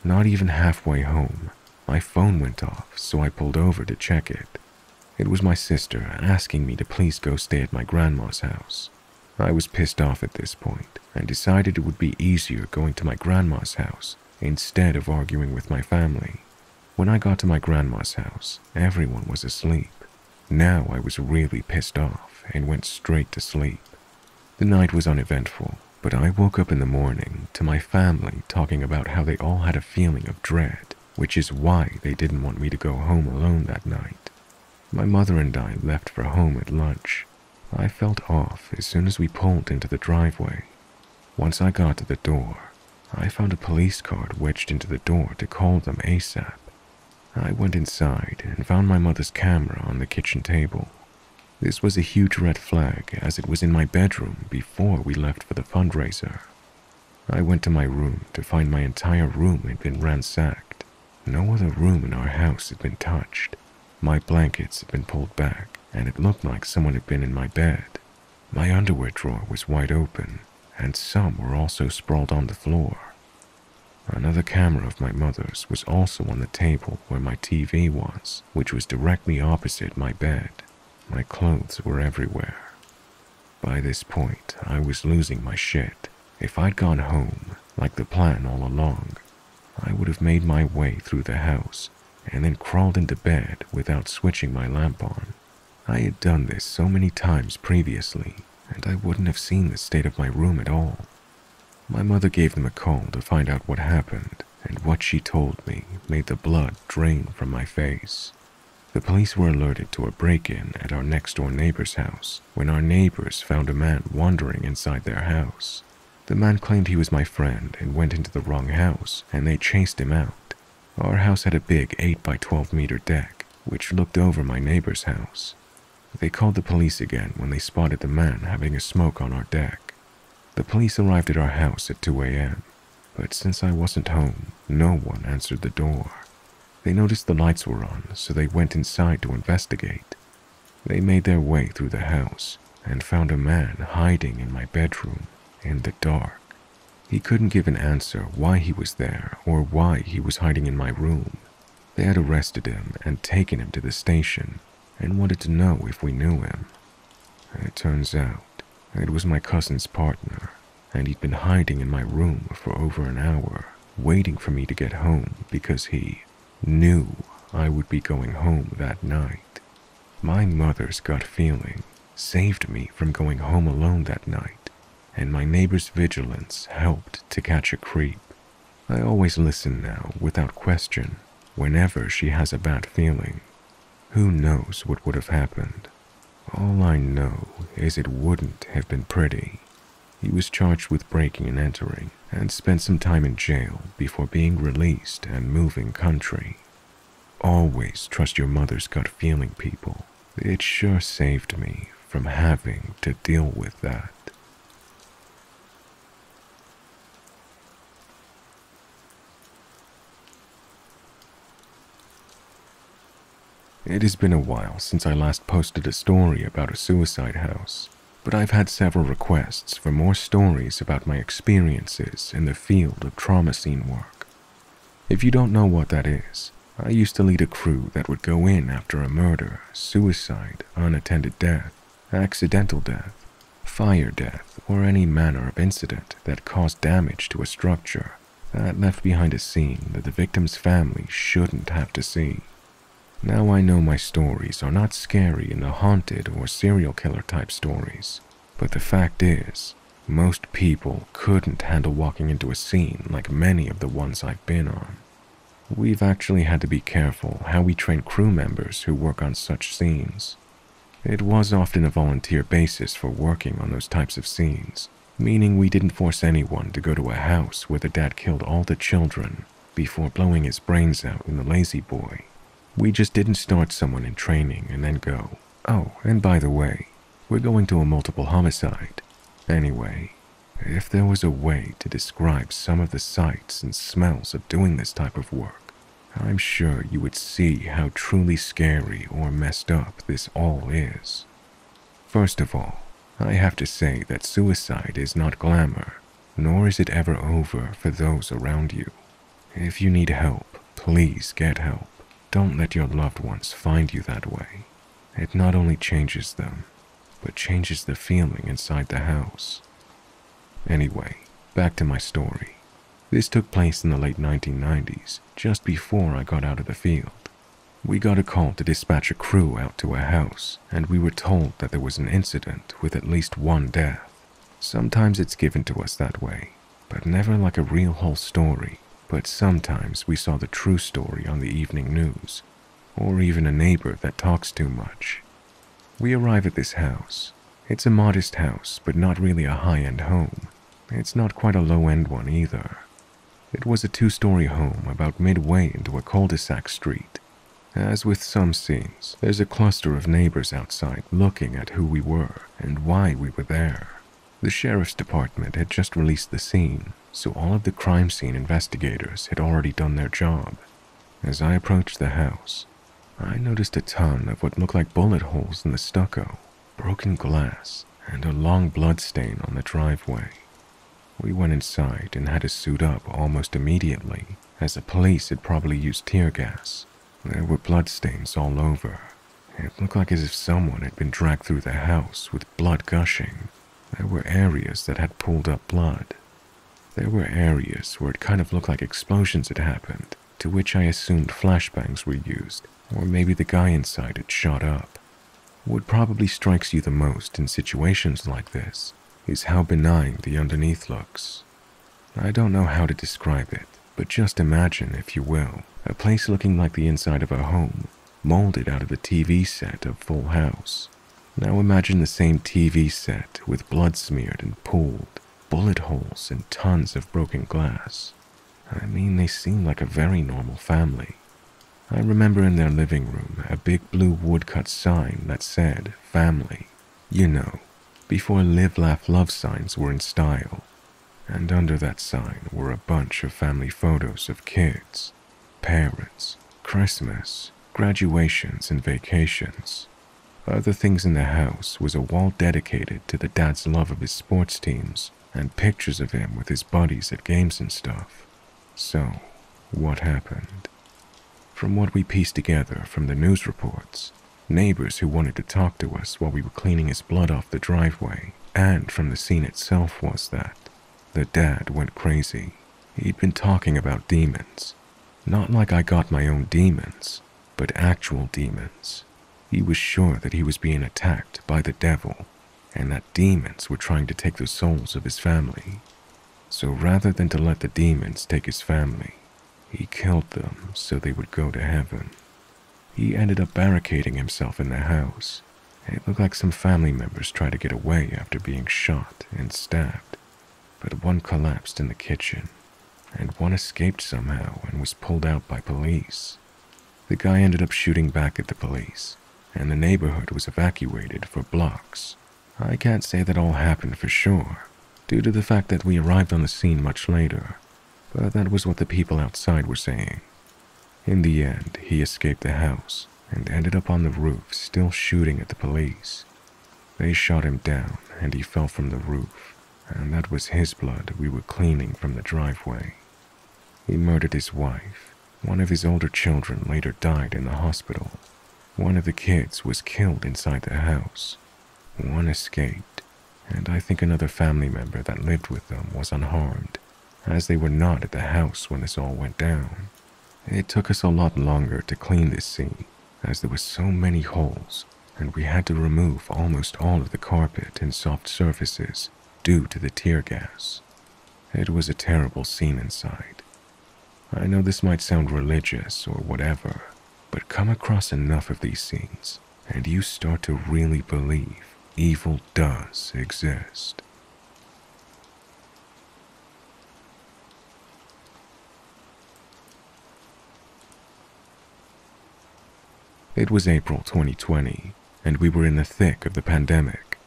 A: Not even halfway home, my phone went off, so I pulled over to check it. It was my sister asking me to please go stay at my grandma's house. I was pissed off at this point and decided it would be easier going to my grandma's house instead of arguing with my family. When I got to my grandma's house, everyone was asleep. Now I was really pissed off and went straight to sleep. The night was uneventful, But I woke up in the morning to my family talking about how they all had a feeling of dread, which is why they didn't want me to go home alone that night. My mother and I left for home at lunch. I felt off as soon as we pulled into the driveway. Once I got to the door, I found a police card wedged into the door to call them ASAP. I went inside and found my mother's camera on the kitchen table. This was a huge red flag as it was in my bedroom before we left for the fundraiser. I went to my room to find my entire room had been ransacked. No other room in our house had been touched. My blankets had been pulled back, and it looked like someone had been in my bed. My underwear drawer was wide open, and some were also sprawled on the floor. Another camera of my mother's was also on the table where my TV was, which was directly opposite my bed. My clothes were everywhere. By this point, I was losing my shit. If I'd gone home, like the plan all along, I would have made my way through the house and then crawled into bed without switching my lamp on. I had done this so many times previously, and I wouldn't have seen the state of my room at all. My mother gave them a call to find out what happened, and what she told me made the blood drain from my face. The police were alerted to a break in at our next door neighbor's house when our neighbors found a man wandering inside their house. The man claimed he was my friend and went into the wrong house, and they chased him out. Our house had a big 8 by 12 meter deck, which looked over my neighbor's house. They called the police again when they spotted the man having a smoke on our deck. The police arrived at our house at 2 a.m., but since I wasn't home, no one answered the door. They noticed the lights were on, so they went inside to investigate. They made their way through the house and found a man hiding in my bedroom in the dark. He couldn't give an answer why he was there or why he was hiding in my room. They had arrested him and taken him to the station and wanted to know if we knew him. It turns out it was my cousin's partner, and he'd been hiding in my room for over an hour, waiting for me to get home because he knew I would be going home that night. My mother's gut feeling saved me from going home alone that night, and my neighbor's vigilance helped to catch a creep. I always listen now without question whenever she has a bad feeling. Who knows what would have happened? All I know is it wouldn't have been pretty. He was charged with breaking and entering and spent some time in jail before being released and moving country. Always trust your mother's gut feeling, people. It sure saved me from having to deal with that. It has been a while since I last posted a story about a suicide house, but I've had several requests for more stories about my experiences in the field of trauma scene work. If you don't know what that is, I used to lead a crew that would go in after a murder, suicide, unattended death, accidental death, fire death, or any manner of incident that caused damage to a structure that left behind a scene that the victim's family shouldn't have to see. Now I know my stories are not scary in the haunted or serial killer type stories, but the fact is, most people couldn't handle walking into a scene like many of the ones I've been on. We've actually had to be careful how we train crew members who work on such scenes. It was often a volunteer basis for working on those types of scenes, meaning we didn't force anyone to go to a house where the dad killed all the children before blowing his brains out in the La-Z-Boy we just didn't start someone in training and then go, oh, and by the way, we're going to a multiple homicide. Anyway, if there was a way to describe some of the sights and smells of doing this type of work, I'm sure you would see how truly scary or messed up this all is. First of all, I have to say that suicide is not glamour, nor is it ever over for those around you. If you need help, please get help. Don't let your loved ones find you that way. It not only changes them, but changes the feeling inside the house. Anyway, back to my story. This took place in the late 1990s, just before I got out of the field. We got a call to dispatch a crew out to a house, and we were told that there was an incident with at least one death. Sometimes it's given to us that way, but never like a real whole story. But sometimes we saw the true story on the evening news, or even a neighbor that talks too much. We arrive at this house. It's a modest house, but not really a high end home. It's not quite a low end one either. It was a two story home about midway into a cul de sac street. As with some scenes, there's a cluster of neighbors outside looking at who we were and why we were there. The sheriff's department had just released the scene, so all of the crime scene investigators had already done their job. As I approached the house, I noticed a ton of what looked like bullet holes in the stucco, broken glass, and a long blood stain on the driveway. We went inside and had to suit up almost immediately, as the police had probably used tear gas. There were bloodstains all over. It looked like as if someone had been dragged through the house with blood gushing. There were areas that had pulled up blood. There were areas where it kind of looked like explosions had happened, to which I assumed flashbangs were used, or maybe the guy inside had shot up. What probably strikes you the most in situations like this is how benign the underneath looks. I don't know how to describe it, but just imagine, if you will, a place looking like the inside of a home, molded out of a TV set of Full House. Now imagine the same TV set with blood smeared and pooled, bullet holes, and tons of broken glass. I mean, they seem like a very normal family. I remember in their living room a big blue woodcut sign that said family. You know, before live, laugh, love signs were in style. And under that sign were a bunch of family photos of kids, parents, Christmas, graduations, and vacations. Other things in the house was a wall dedicated to the dad's love of his sports teams and pictures of him with his buddies at games and stuff. So, what happened? From what we pieced together from the news reports, neighbors who wanted to talk to us while we were cleaning his blood off the driveway, and from the scene itself was that the dad went crazy. He'd been talking about demons. Not like I got my own demons, but actual demons. He was sure that he was being attacked by the devil and that demons were trying to take the souls of his family. So rather than to let the demons take his family, he killed them so they would go to heaven. He ended up barricading himself in the house. It looked like some family members tried to get away after being shot and stabbed, but one collapsed in the kitchen, and one escaped somehow and was pulled out by police. The guy ended up shooting back at the police, and the neighborhood was evacuated for blocks. I can't say that all happened for sure, due to the fact that we arrived on the scene much later, but that was what the people outside were saying. In the end, he escaped the house and ended up on the roof still shooting at the police. They shot him down and he fell from the roof, and that was his blood we were cleaning from the driveway. He murdered his wife. One of his older children later died in the hospital. One of the kids was killed inside the house. One escaped, and I think another family member that lived with them was unharmed, as they were not at the house when this all went down. It took us a lot longer to clean this scene, as there were so many holes, and we had to remove almost all of the carpet and soft surfaces due to the tear gas. It was a terrible scene inside. I know this might sound religious or whatever, but come across enough of these scenes, and you start to really believe evil does exist. It was April 2020, and we were in the thick of the pandemic.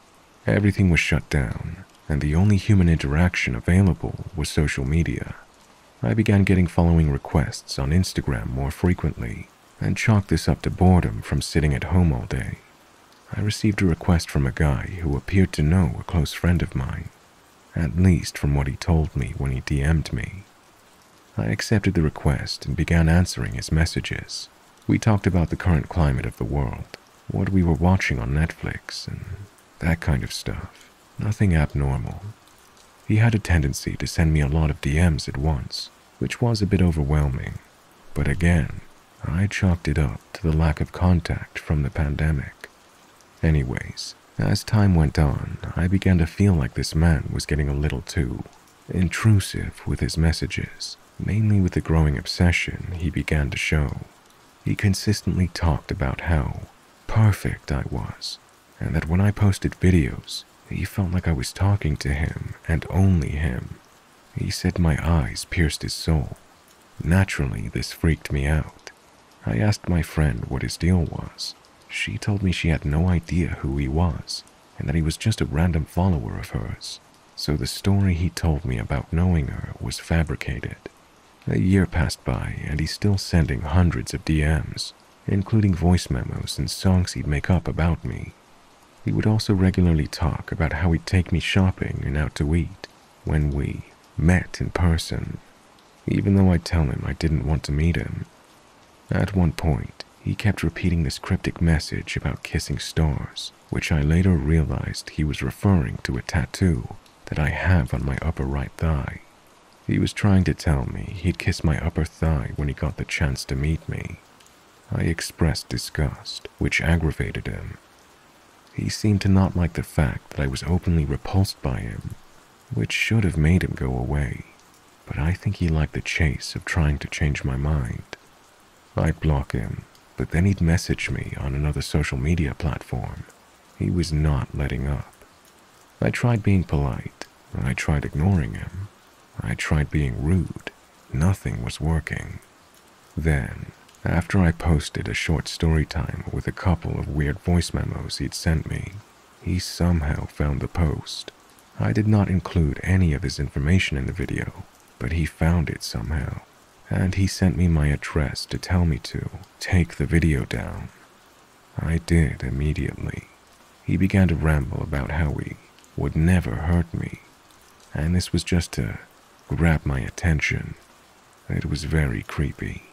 A: Everything was shut down, and the only human interaction available was social media. I began getting following requests on Instagram more frequently, and chalked this up to boredom from sitting at home all day. I received a request from a guy who appeared to know a close friend of mine, at least from what he told me when he DM'd me. I accepted the request and began answering his messages. We talked about the current climate of the world, what we were watching on Netflix, and that kind of stuff. Nothing abnormal. He had a tendency to send me a lot of DMs at once, which was a bit overwhelming. But again, I chalked it up to the lack of contact from the pandemic. Anyways, As time went on, I began to feel like this man was getting a little too intrusive with his messages, mainly with the growing obsession he began to show. He consistently talked about how perfect I was, and that when I posted videos, he felt like I was talking to him and only him. He said my eyes pierced his soul. Naturally, this freaked me out. I asked my friend what his deal was. She told me she had no idea who he was and that he was just a random follower of hers. So the story he told me about knowing her was fabricated. A year passed by and he's still sending hundreds of DMs, including voice memos and songs he'd make up about me. He would also regularly talk about how he'd take me shopping and out to eat when we met in person, even though I'd tell him I didn't want to meet him. At one point, he kept repeating this cryptic message about kissing stars, which I later realized he was referring to a tattoo that I have on my upper right thigh. He was trying to tell me he'd kiss my upper thigh when he got the chance to meet me. I expressed disgust, which aggravated him. He seemed to not like the fact that I was openly repulsed by him, which should have made him go away, but I think he liked the chase of trying to change my mind. I'd block him, but then he'd message me on another social media platform. He was not letting up. I tried being polite. I tried ignoring him. I tried being rude. Nothing was working. Then, after I posted a short story time with a couple of weird voice memos he'd sent me, he somehow found the post. I did not include any of his information in the video, but he found it somehow, and he sent me my address to tell me to take the video down. I did immediately. He began to ramble about how he would never hurt me, and this was just to grab my attention. It was very creepy.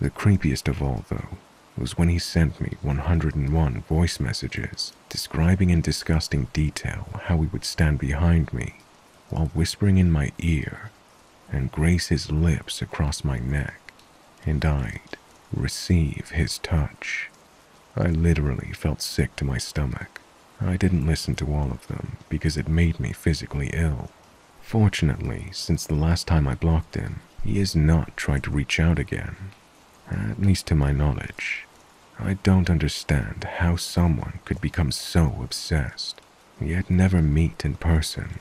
A: The creepiest of all, though, was when he sent me 101 voice messages describing in disgusting detail how he would stand behind me while whispering in my ear and grace his lips across my neck, and I'd receive his touch. I literally felt sick to my stomach. I didn't listen to all of them because it made me physically ill. Fortunately, since the last time I blocked him, he has not tried to reach out again, at least to my knowledge. I don't understand how someone could become so obsessed, yet never meet in person.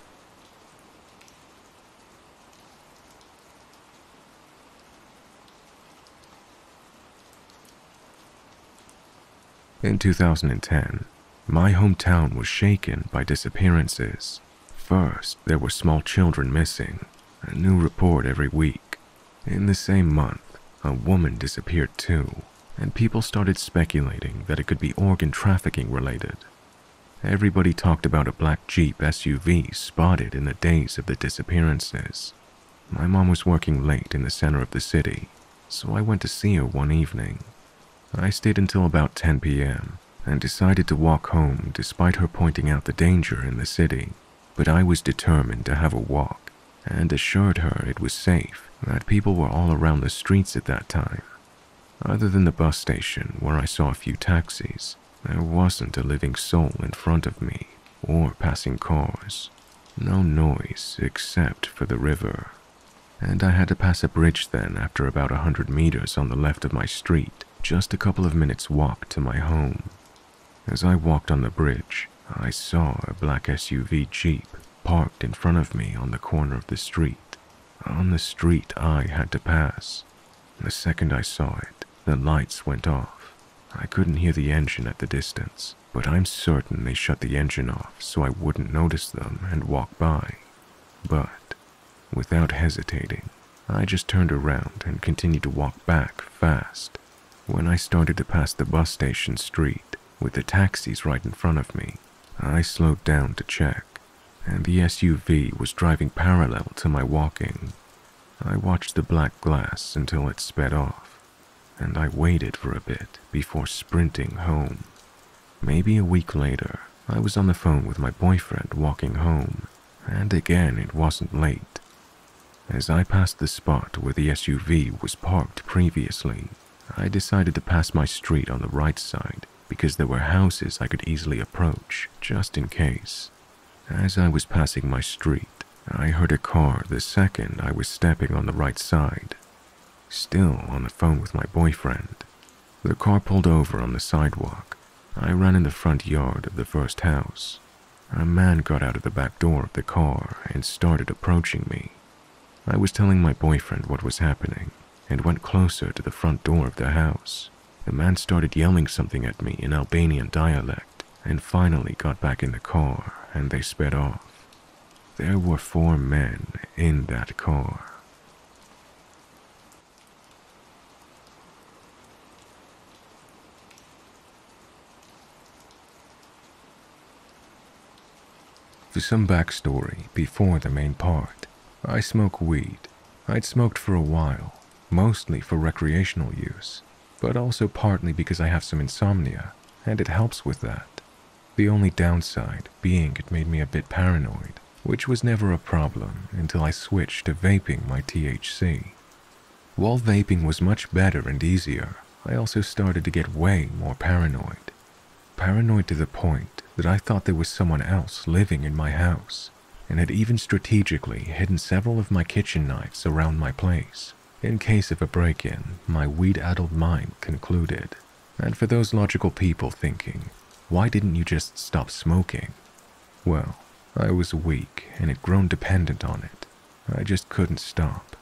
A: In 2010, my hometown was shaken by disappearances. First, there were small children missing, a new report every week. In the same month, a woman disappeared too, and people started speculating that it could be organ trafficking related. Everybody talked about a black Jeep SUV spotted in the days of the disappearances. My mom was working late in the center of the city, so I went to see her one evening. I stayed until about 10 p.m. and decided to walk home despite her pointing out the danger in the city. But I was determined to have a walk and assured her it was safe, that people were all around the streets at that time. Other than the bus station where I saw a few taxis, there wasn't a living soul in front of me or passing cars. No noise except for the river. And I had to pass a bridge then after about a hundred meters on the left of my street just a couple of minutes' walk to my home. As I walked on the bridge, I saw a black SUV Jeep parked in front of me on the corner of the street. On the street I had to pass. The second I saw it, the lights went off. I couldn't hear the engine at the distance, but I'm certain they shut the engine off so I wouldn't notice them and walk by. But, without hesitating, I just turned around and continued to walk back fast. When I started to pass the bus station street, with the taxis right in front of me, I slowed down to check, and the SUV was driving parallel to my walking. I watched the black glass until it sped off, and I waited for a bit before sprinting home. Maybe a week later, I was on the phone with my boyfriend walking home, and again it wasn't late. As I passed the spot where the SUV was parked previously, I decided to pass my street on the right side because there were houses I could easily approach just in case. As I was passing my street, I heard a car the second I was stepping on the right side. Still on the phone with my boyfriend. The car pulled over on the sidewalk. I ran in the front yard of the first house. A man got out of the back door of the car and started approaching me. I was telling my boyfriend what was happening and went closer to the front door of the house. The man started yelling something at me in Albanian dialect and finally got back in the car and they sped off. There were four men in that car. For some backstory before the main part, I smoke weed. I'd smoked for a while, mostly for recreational use, but also partly because I have some insomnia, and it helps with that. The only downside being it made me a bit paranoid, which was never a problem until I switched to vaping my THC. While vaping was much better and easier, I also started to get way more paranoid. Paranoid to the point that I thought there was someone else living in my house and had even strategically hidden several of my kitchen knives around my place in case of a break in, my weed addled mind concluded. And for those logical people thinking, why didn't you just stop smoking? Well, I was weak and had grown dependent on it. I just couldn't stop.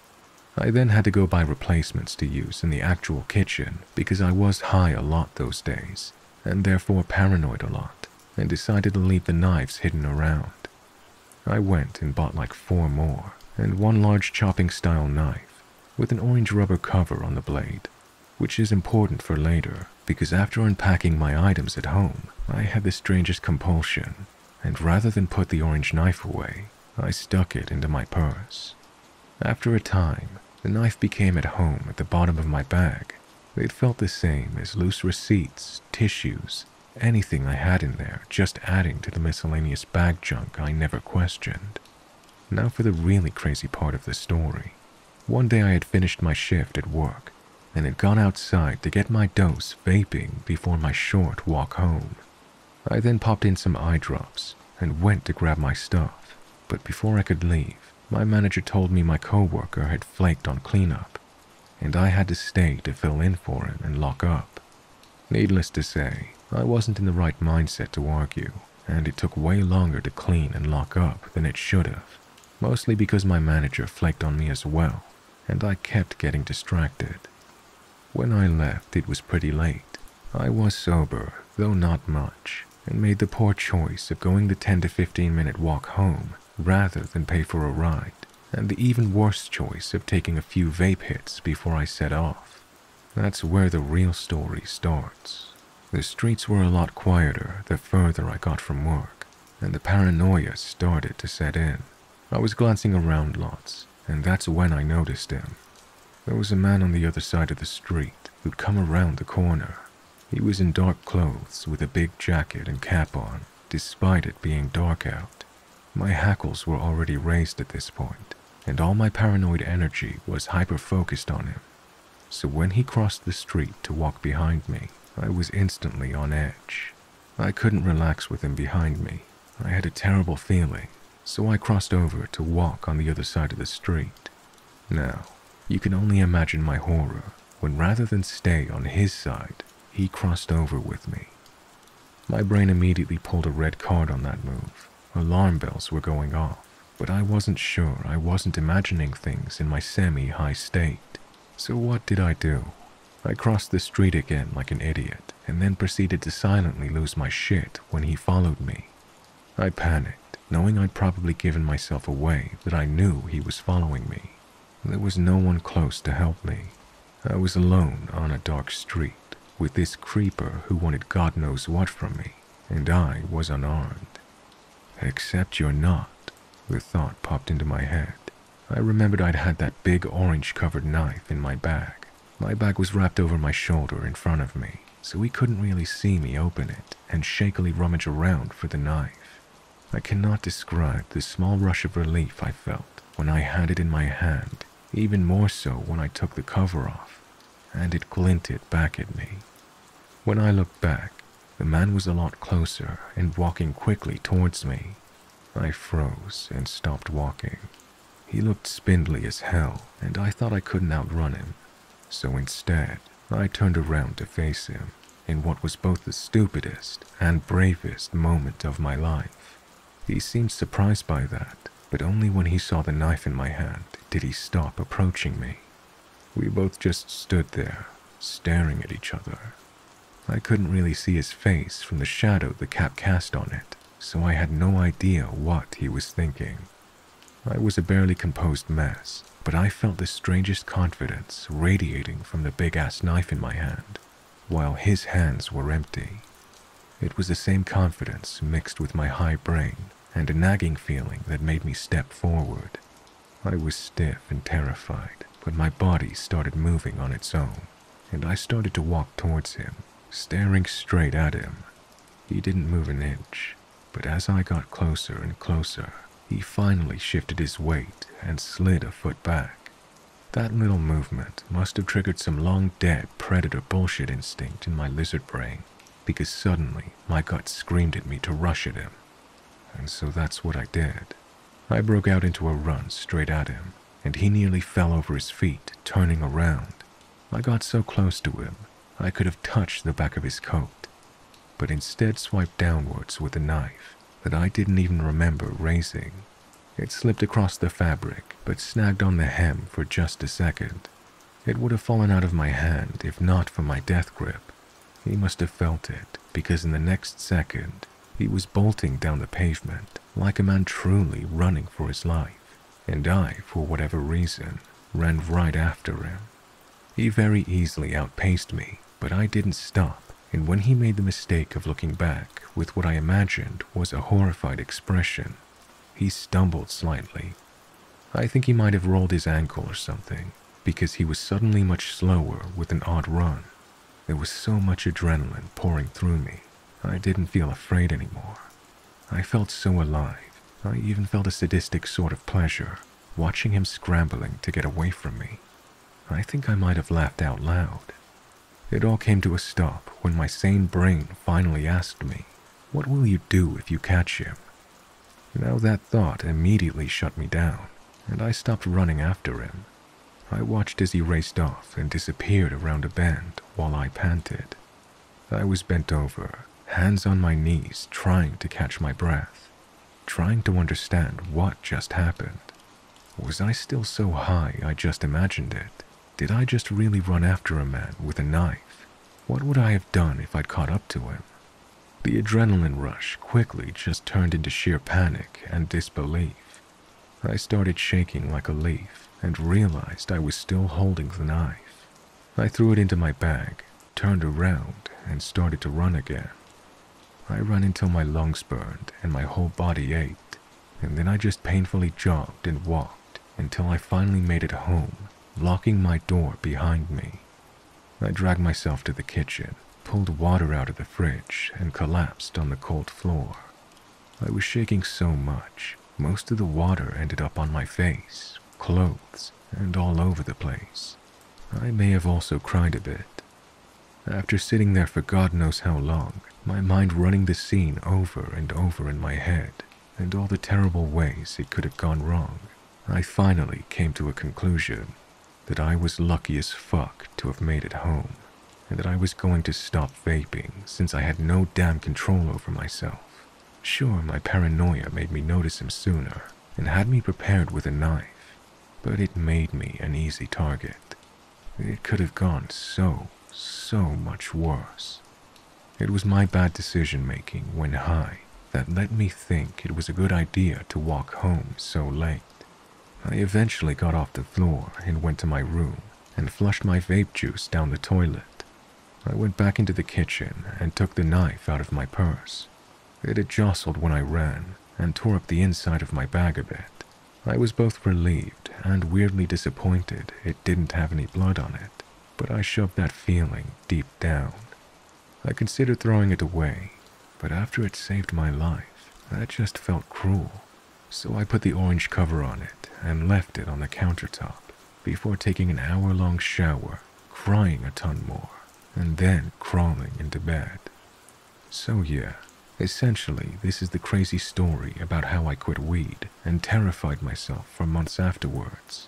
A: I then had to go buy replacements to use in the actual kitchen because I was high a lot those days and therefore paranoid a lot and decided to leave the knives hidden around. I went and bought like four more, and one large chopping style knife with an orange rubber cover on the blade, which is important for later because after unpacking my items at home, I had the strangest compulsion, and rather than put the orange knife away, I stuck it into my purse. After a time, the knife became at home at the bottom of my bag. It felt the same as loose receipts, tissues, anything I had in there, just adding to the miscellaneous bag junk I never questioned. Now for the really crazy part of the story. One day I had finished my shift at work and had gone outside to get my dose vaping before my short walk home. I then popped in some eye drops and went to grab my stuff, but before I could leave, my manager told me my coworker had flaked on cleanup, and I had to stay to fill in for him and lock up. Needless to say, I wasn't in the right mindset to argue, and it took way longer to clean and lock up than it should have, mostly because my manager flaked on me as well, and I kept getting distracted. When I left, it was pretty late. I was sober, though not much, and made the poor choice of going the 10 to 15 minute walk home rather than pay for a ride, and the even worse choice of taking a few vape hits before I set off. That's where the real story starts. The streets were a lot quieter the further I got from work, and the paranoia started to set in. I was glancing around lots, and that's when I noticed him. There was a man on the other side of the street who'd come around the corner. He was in dark clothes with a big jacket and cap on, despite it being dark out. My hackles were already raised at this point, and all my paranoid energy was hyper focused on him. So when he crossed the street to walk behind me, I was instantly on edge. I couldn't relax with him behind me. I had a terrible feeling, so I crossed over to walk on the other side of the street. Now, you can only imagine my horror when rather than stay on his side, he crossed over with me. My brain immediately pulled a red card on that move. Alarm bells were going off, but I wasn't sure I wasn't imagining things in my semi high state. So what did I do? I crossed the street again like an idiot and then proceeded to silently lose my shit when he followed me. I panicked, knowing I'd probably given myself away that I knew he was following me. There was no one close to help me. I was alone on a dark street with this creeper who wanted God knows what from me, and I was unarmed. Except you're not, the thought popped into my head. I remembered I'd had that big orange covered knife in my bag. My bag was wrapped over my shoulder in front of me, so he couldn't really see me open it and shakily rummage around for the knife. I cannot describe the small rush of relief I felt when I had it in my hand, even more so when I took the cover off, and it glinted back at me. When I looked back, The man was a lot closer and walking quickly towards me. I froze and stopped walking. He looked spindly as hell, and I thought I couldn't outrun him. So instead, I turned around to face him in what was both the stupidest and bravest moment of my life. He seemed surprised by that, but only when he saw the knife in my hand did he stop approaching me. We both just stood there, staring at each other. I couldn't really see his face from the shadow the cap cast on it, so I had no idea what he was thinking. I was a barely composed mess, but I felt the strangest confidence radiating from the big ass knife in my hand, while his hands were empty. It was the same confidence mixed with my high brain and a nagging feeling that made me step forward. I was stiff and terrified, but my body started moving on its own, and I started to walk towards him, staring straight at him. He didn't move an inch, but as I got closer and closer, he finally shifted his weight and slid a foot back. That little movement must have triggered some long dead predator bullshit instinct in my lizard brain, because suddenly my gut screamed at me to rush at him. And so that's what I did. I broke out into a run straight at him, and he nearly fell over his feet, turning around. I got so close to him, I could have touched the back of his coat, but instead swiped downwards with the knife that I didn't even remember raising. It slipped across the fabric, but snagged on the hem for just a second. It would have fallen out of my hand if not for my death grip. He must have felt it, because in the next second, he was bolting down the pavement like a man truly running for his life, and I, for whatever reason, ran right after him. He very easily outpaced me, but I didn't stop, and when he made the mistake of looking back with what I imagined was a horrified expression, he stumbled slightly. I think he might have rolled his ankle or something, because he was suddenly much slower with an odd run. There was so much adrenaline pouring through me I didn't feel afraid anymore. I felt so alive. I even felt a sadistic sort of pleasure watching him scrambling to get away from me. I think I might have laughed out loud. It all came to a stop when my sane brain finally asked me, What will you do if you catch him? Now that thought immediately shut me down, and I stopped running after him. I watched as he raced off and disappeared around a bend while I panted. I was bent over, hands on my knees, trying to catch my breath, trying to understand what just happened. Was I still so high I just imagined it? Did I just really run after a man with a knife? What would I have done if I'd caught up to him? The adrenaline rush quickly just turned into sheer panic and disbelief. I started shaking like a leaf and realized I was still holding the knife. I threw it into my bag, turned around, and started to run again. I ran until my lungs burned and my whole body ached, and then I just painfully jogged and walked until I finally made it home, locking my door behind me. I dragged myself to the kitchen, pulled water out of the fridge, and collapsed on the cold floor. I was shaking so much, most of the water ended up on my face, clothes, and all over the place. I may have also cried a bit. After sitting there for God knows how long, my mind running the scene over and over in my head, and all the terrible ways it could have gone wrong, I finally came to a conclusion that I was lucky as fuck to have made it home, and that I was going to stop vaping since I had no damn control over myself. Sure, my paranoia made me notice him sooner and had me prepared with a knife, but it made me an easy target. It could have gone so, so much worse. It was my bad decision making when high that let me think it was a good idea to walk home so late. I eventually got off the floor and went to my room and flushed my vape juice down the toilet. I went back into the kitchen and took the knife out of my purse. It had jostled when I ran and tore up the inside of my bag a bit. I was both relieved and weirdly disappointed it didn't have any blood on it, but I shoved that feeling deep down. I considered throwing it away, but after it saved my life, that just felt cruel. So I put the orange cover on it and left it on the countertop before taking an hour long shower, crying a ton more, and then crawling into bed. So, yeah, essentially, this is the crazy story about how I quit weed and terrified myself for months afterwards.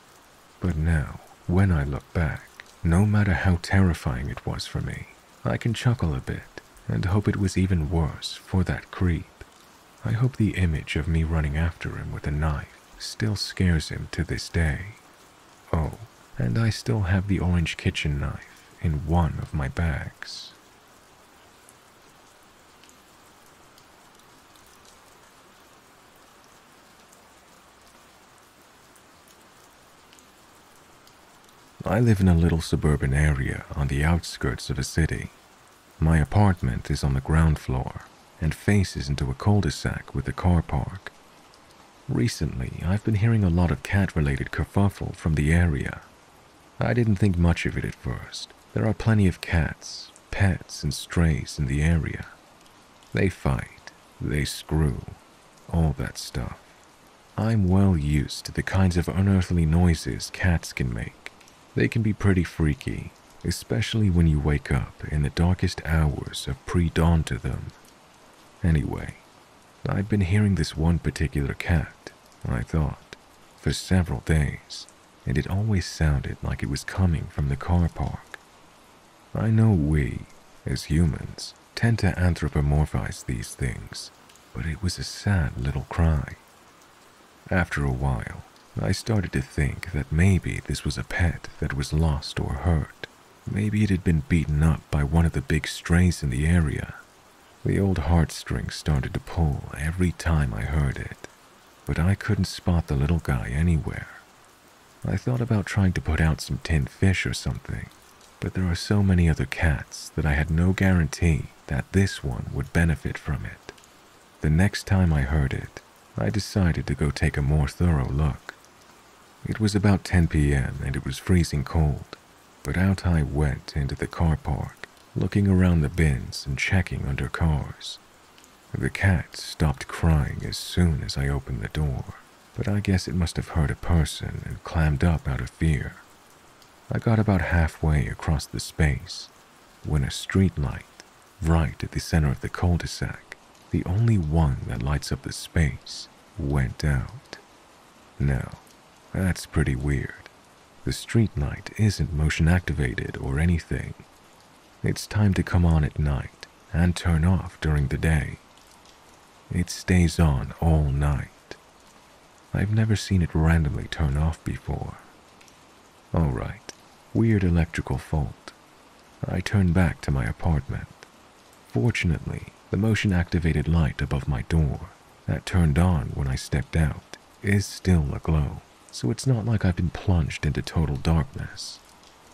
A: But now, when I look back, no matter how terrifying it was for me, I can chuckle a bit and hope it was even worse for that creep. I hope the image of me running after him with a knife still scares him to this day. Oh, and I still have the orange kitchen knife in one of my bags. I live in a little suburban area on the outskirts of a city. My apartment is on the ground floor and faces into a cul-de-sac with a car park. Recently, I've been hearing a lot of cat-related kerfuffle from the area. I didn't think much of it at first. There are plenty of cats, pets, and strays in the area. They fight, they screw, all that stuff. I'm well used to the kinds of unearthly noises cats can make they can be pretty freaky, especially when you wake up in the darkest hours of pre-dawn to them. Anyway, I'd been hearing this one particular cat, I thought, for several days, and it always sounded like it was coming from the car park. I know we, as humans, tend to anthropomorphize these things, but it was a sad little cry. After a while, I started to think that maybe this was a pet that was lost or hurt. Maybe it had been beaten up by one of the big strays in the area. The old heartstrings started to pull every time I heard it, but I couldn't spot the little guy anywhere. I thought about trying to put out some tinned fish or something, but there are so many other cats that I had no guarantee that this one would benefit from it. The next time I heard it, I decided to go take a more thorough look. It was about 10 p.m. and it was freezing cold, but out I went into the car park, looking around the bins and checking under cars. The cat stopped crying as soon as I opened the door, but I guess it must have heard a person and clammed up out of fear. I got about halfway across the space when a street light, right at the center of the cul-de-sac, the only one that lights up the space, went out. Now, that's pretty weird. The street light isn't motion activated or anything. It's time to come on at night and turn off during the day. It stays on all night. I've never seen it randomly turn off before. Alright, weird electrical fault. I turn back to my apartment. Fortunately, the motion activated light above my door that turned on when I stepped out is still aglow so it's not like I've been plunged into total darkness.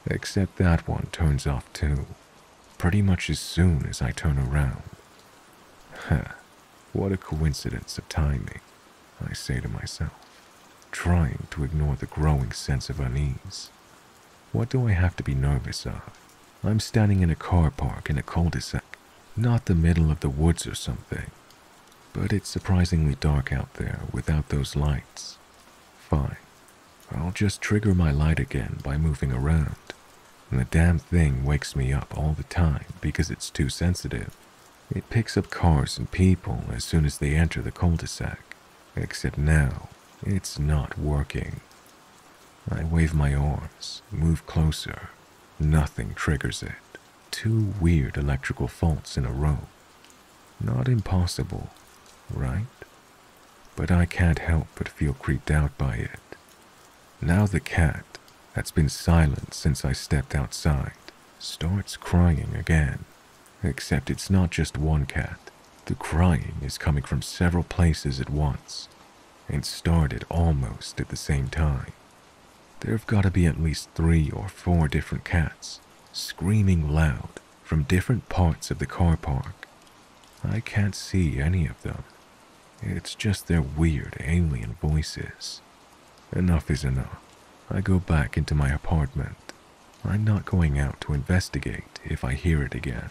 A: Except that one turns off too, pretty much as soon as I turn around. Huh, what a coincidence of timing, I say to myself, trying to ignore the growing sense of unease. What do I have to be nervous of? I'm standing in a car park in a cul-de-sac, not the middle of the woods or something. But it's surprisingly dark out there without those lights. Fine. I'll just trigger my light again by moving around. And the damn thing wakes me up all the time because it's too sensitive. It picks up cars and people as soon as they enter the cul-de-sac. Except now, it's not working. I wave my arms, move closer. Nothing triggers it. Two weird electrical faults in a row. Not impossible, right? But I can't help but feel creeped out by it. Now the cat, that's been silent since I stepped outside, starts crying again. Except it's not just one cat. The crying is coming from several places at once, and started almost at the same time. There've got to be at least three or four different cats, screaming loud from different parts of the car park. I can't see any of them. It's just their weird alien voices. Enough is enough. I go back into my apartment. I'm not going out to investigate if I hear it again.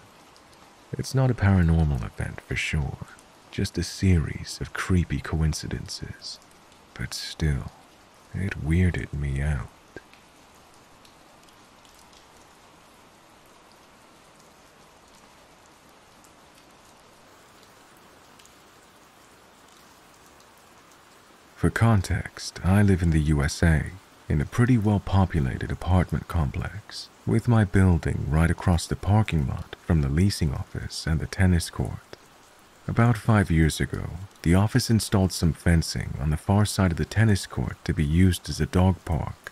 A: It's not a paranormal event for sure, just a series of creepy coincidences. But still, it weirded me out. For context, I live in the USA in a pretty well populated apartment complex, with my building right across the parking lot from the leasing office and the tennis court. About five years ago, the office installed some fencing on the far side of the tennis court to be used as a dog park.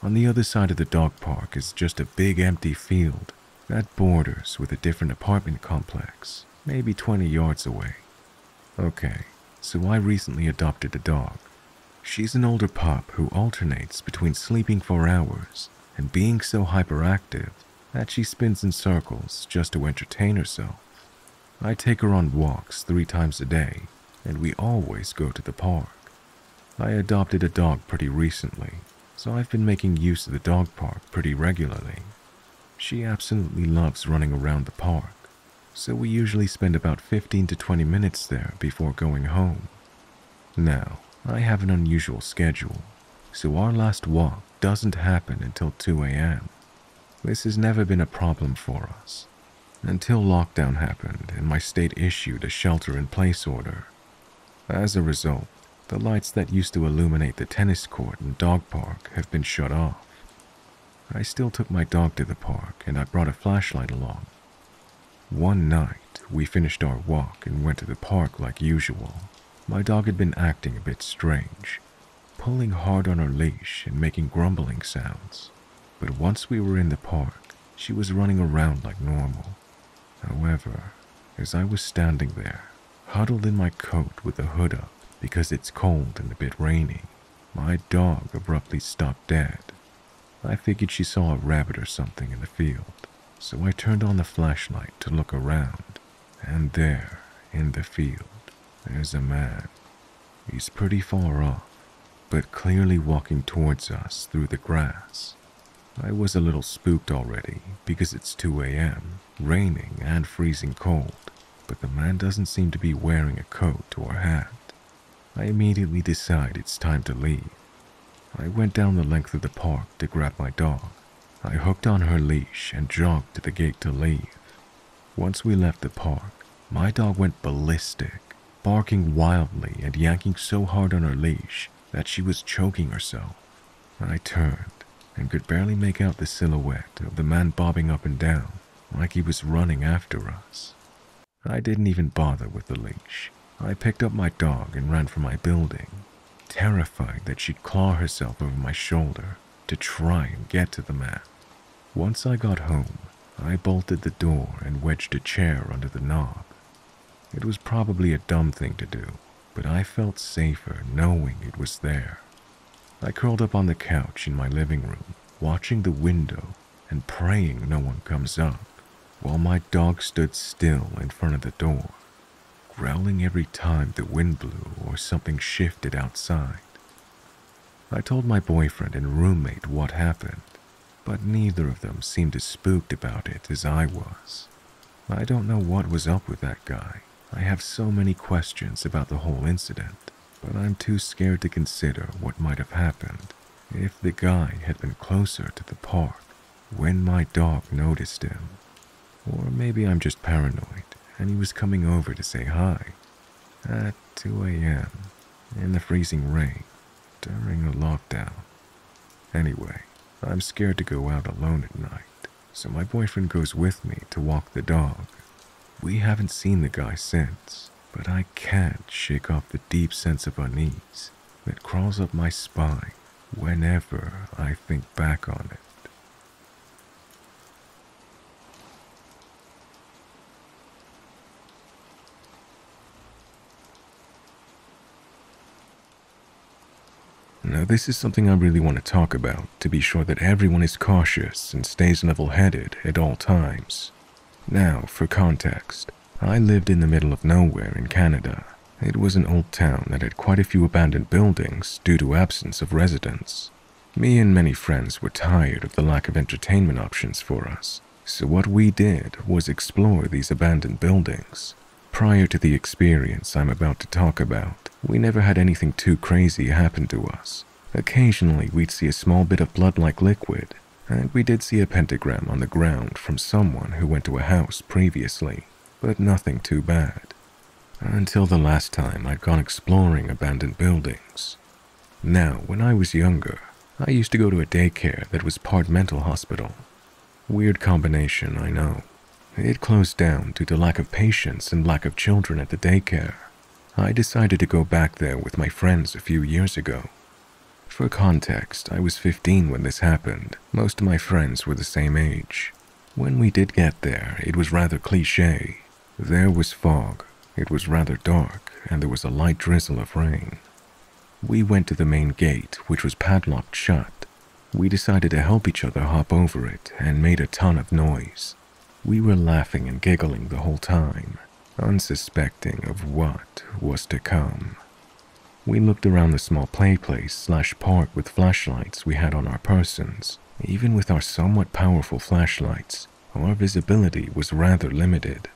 A: On the other side of the dog park is just a big empty field that borders with a different apartment complex, maybe 20 yards away. Okay, so I recently adopted a dog. She's an older pup who alternates between sleeping for hours and being so hyperactive that she spins in circles just to entertain herself. I take her on walks three times a day, and we always go to the park. I adopted a dog pretty recently, so I've been making use of the dog park pretty regularly. She absolutely loves running around the park, so we usually spend about 15 to 20 minutes there before going home. Now, I have an unusual schedule, so our last walk doesn't happen until 2 a.m. This has never been a problem for us until lockdown happened and my state issued a shelter in place order. As a result, the lights that used to illuminate the tennis court and dog park have been shut off. I still took my dog to the park and I brought a flashlight along. One night, we finished our walk and went to the park like usual. My dog had been acting a bit strange, pulling hard on her leash and making grumbling sounds. But once we were in the park, she was running around like normal. However, as I was standing there, huddled in my coat with the hood up because it's cold and a bit rainy, my dog abruptly stopped dead. I figured she saw a rabbit or something in the field, so I turned on the flashlight to look around, and there, in the field, there's a man. He's pretty far off, but clearly walking towards us through the grass. I was a little spooked already because it's 2 a.m., raining and freezing cold, but the man doesn't seem to be wearing a coat or hat. I immediately decide it's time to leave. I went down the length of the park to grab my dog. I hooked on her leash and jogged to the gate to leave. Once we left the park, my dog went ballistic, barking wildly and yanking so hard on her leash that she was choking herself. I turned and could barely make out the silhouette of the man bobbing up and down like he was running after us. I didn't even bother with the leash. I picked up my dog and ran for my building, terrified that she'd claw herself over my shoulder to try and get to the man. Once I got home, I bolted the door and wedged a chair under the knob. It was probably a dumb thing to do, but I felt safer knowing it was there. I curled up on the couch in my living room, watching the window and praying no one comes up, while my dog stood still in front of the door, growling every time the wind blew or something shifted outside. I told my boyfriend and roommate what happened, but neither of them seemed as spooked about it as I was. I don't know what was up with that guy. I have so many questions about the whole incident but I'm too scared to consider what might have happened if the guy had been closer to the park when my dog noticed him. Or maybe I'm just paranoid and he was coming over to say hi at 2 a.m. in the freezing rain during a lockdown. Anyway, I'm scared to go out alone at night, so my boyfriend goes with me to walk the dog. We haven't seen the guy since, but I can't shake off the deep sense of unease that crawls up my spine whenever I think back on it. Now, this is something I really want to talk about to be sure that everyone is cautious and stays level headed at all times. Now, for context, I lived in the middle of nowhere in Canada. It was an old town that had quite a few abandoned buildings due to absence of residents. Me and many friends were tired of the lack of entertainment options for us, so what we did was explore these abandoned buildings. Prior to the experience I'm about to talk about, we never had anything too crazy happen to us. Occasionally, we'd see a small bit of blood-like liquid, and we did see a pentagram on the ground from someone who went to a house previously but nothing too bad. until the last time I'd gone exploring abandoned buildings. Now, when I was younger, I used to go to a daycare that was part mental hospital. Weird combination, I know. It closed down due to lack of patients and lack of children at the daycare. I decided to go back there with my friends a few years ago. For context, I was 15 when this happened. Most of my friends were the same age. When we did get there, it was rather cliche. There was fog, it was rather dark, and there was a light drizzle of rain. We went to the main gate, which was padlocked shut. We decided to help each other hop over it and made a ton of noise. We were laughing and giggling the whole time, unsuspecting of what was to come. We looked around the small play place slash park with flashlights we had on our persons. Even with our somewhat powerful flashlights, our visibility was rather limited.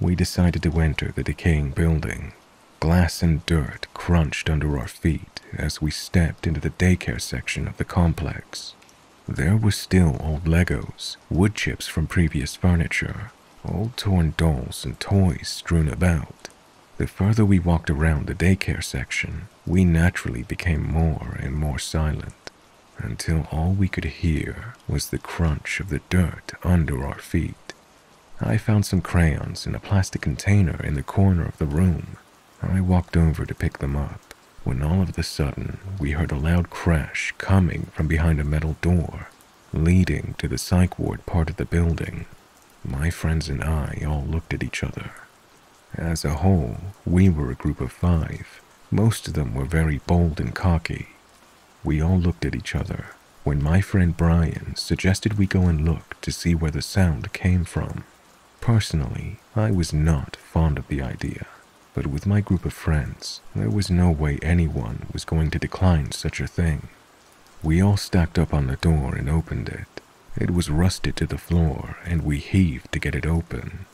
A: We decided to enter the decaying building. Glass and dirt crunched under our feet as we stepped into the daycare section of the complex. There were still old Legos, wood chips from previous furniture, old torn dolls and toys strewn about. The further we walked around the daycare section, we naturally became more and more silent until all we could hear was the crunch of the dirt under our feet. I found some crayons in a plastic container in the corner of the room. I walked over to pick them up when all of a sudden we heard a loud crash coming from behind a metal door leading to the psych ward part of the building. My friends and I all looked at each other. As a whole, we were a group of five. Most of them were very bold and cocky. We all looked at each other when my friend Brian suggested we go and look to see where the sound came from. Personally, I was not fond of the idea. But with my group of friends, there was no way anyone was going to decline such a thing. We all stacked up on the door and opened it. It was rusted to the floor, and we heaved to get it open.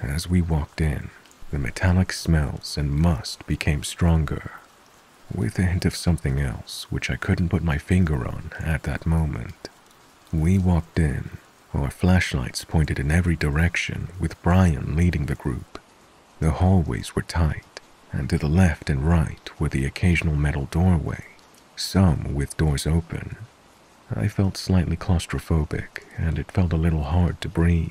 A: As we walked in, the metallic smells and must became stronger, with a hint of something else which I couldn't put my finger on at that moment. We walked in, our flashlights pointed in every direction, with Brian leading the group. The hallways were tight, and to the left and right were the occasional metal doorway, some with doors open. I felt slightly claustrophobic, and it felt a little hard to breathe.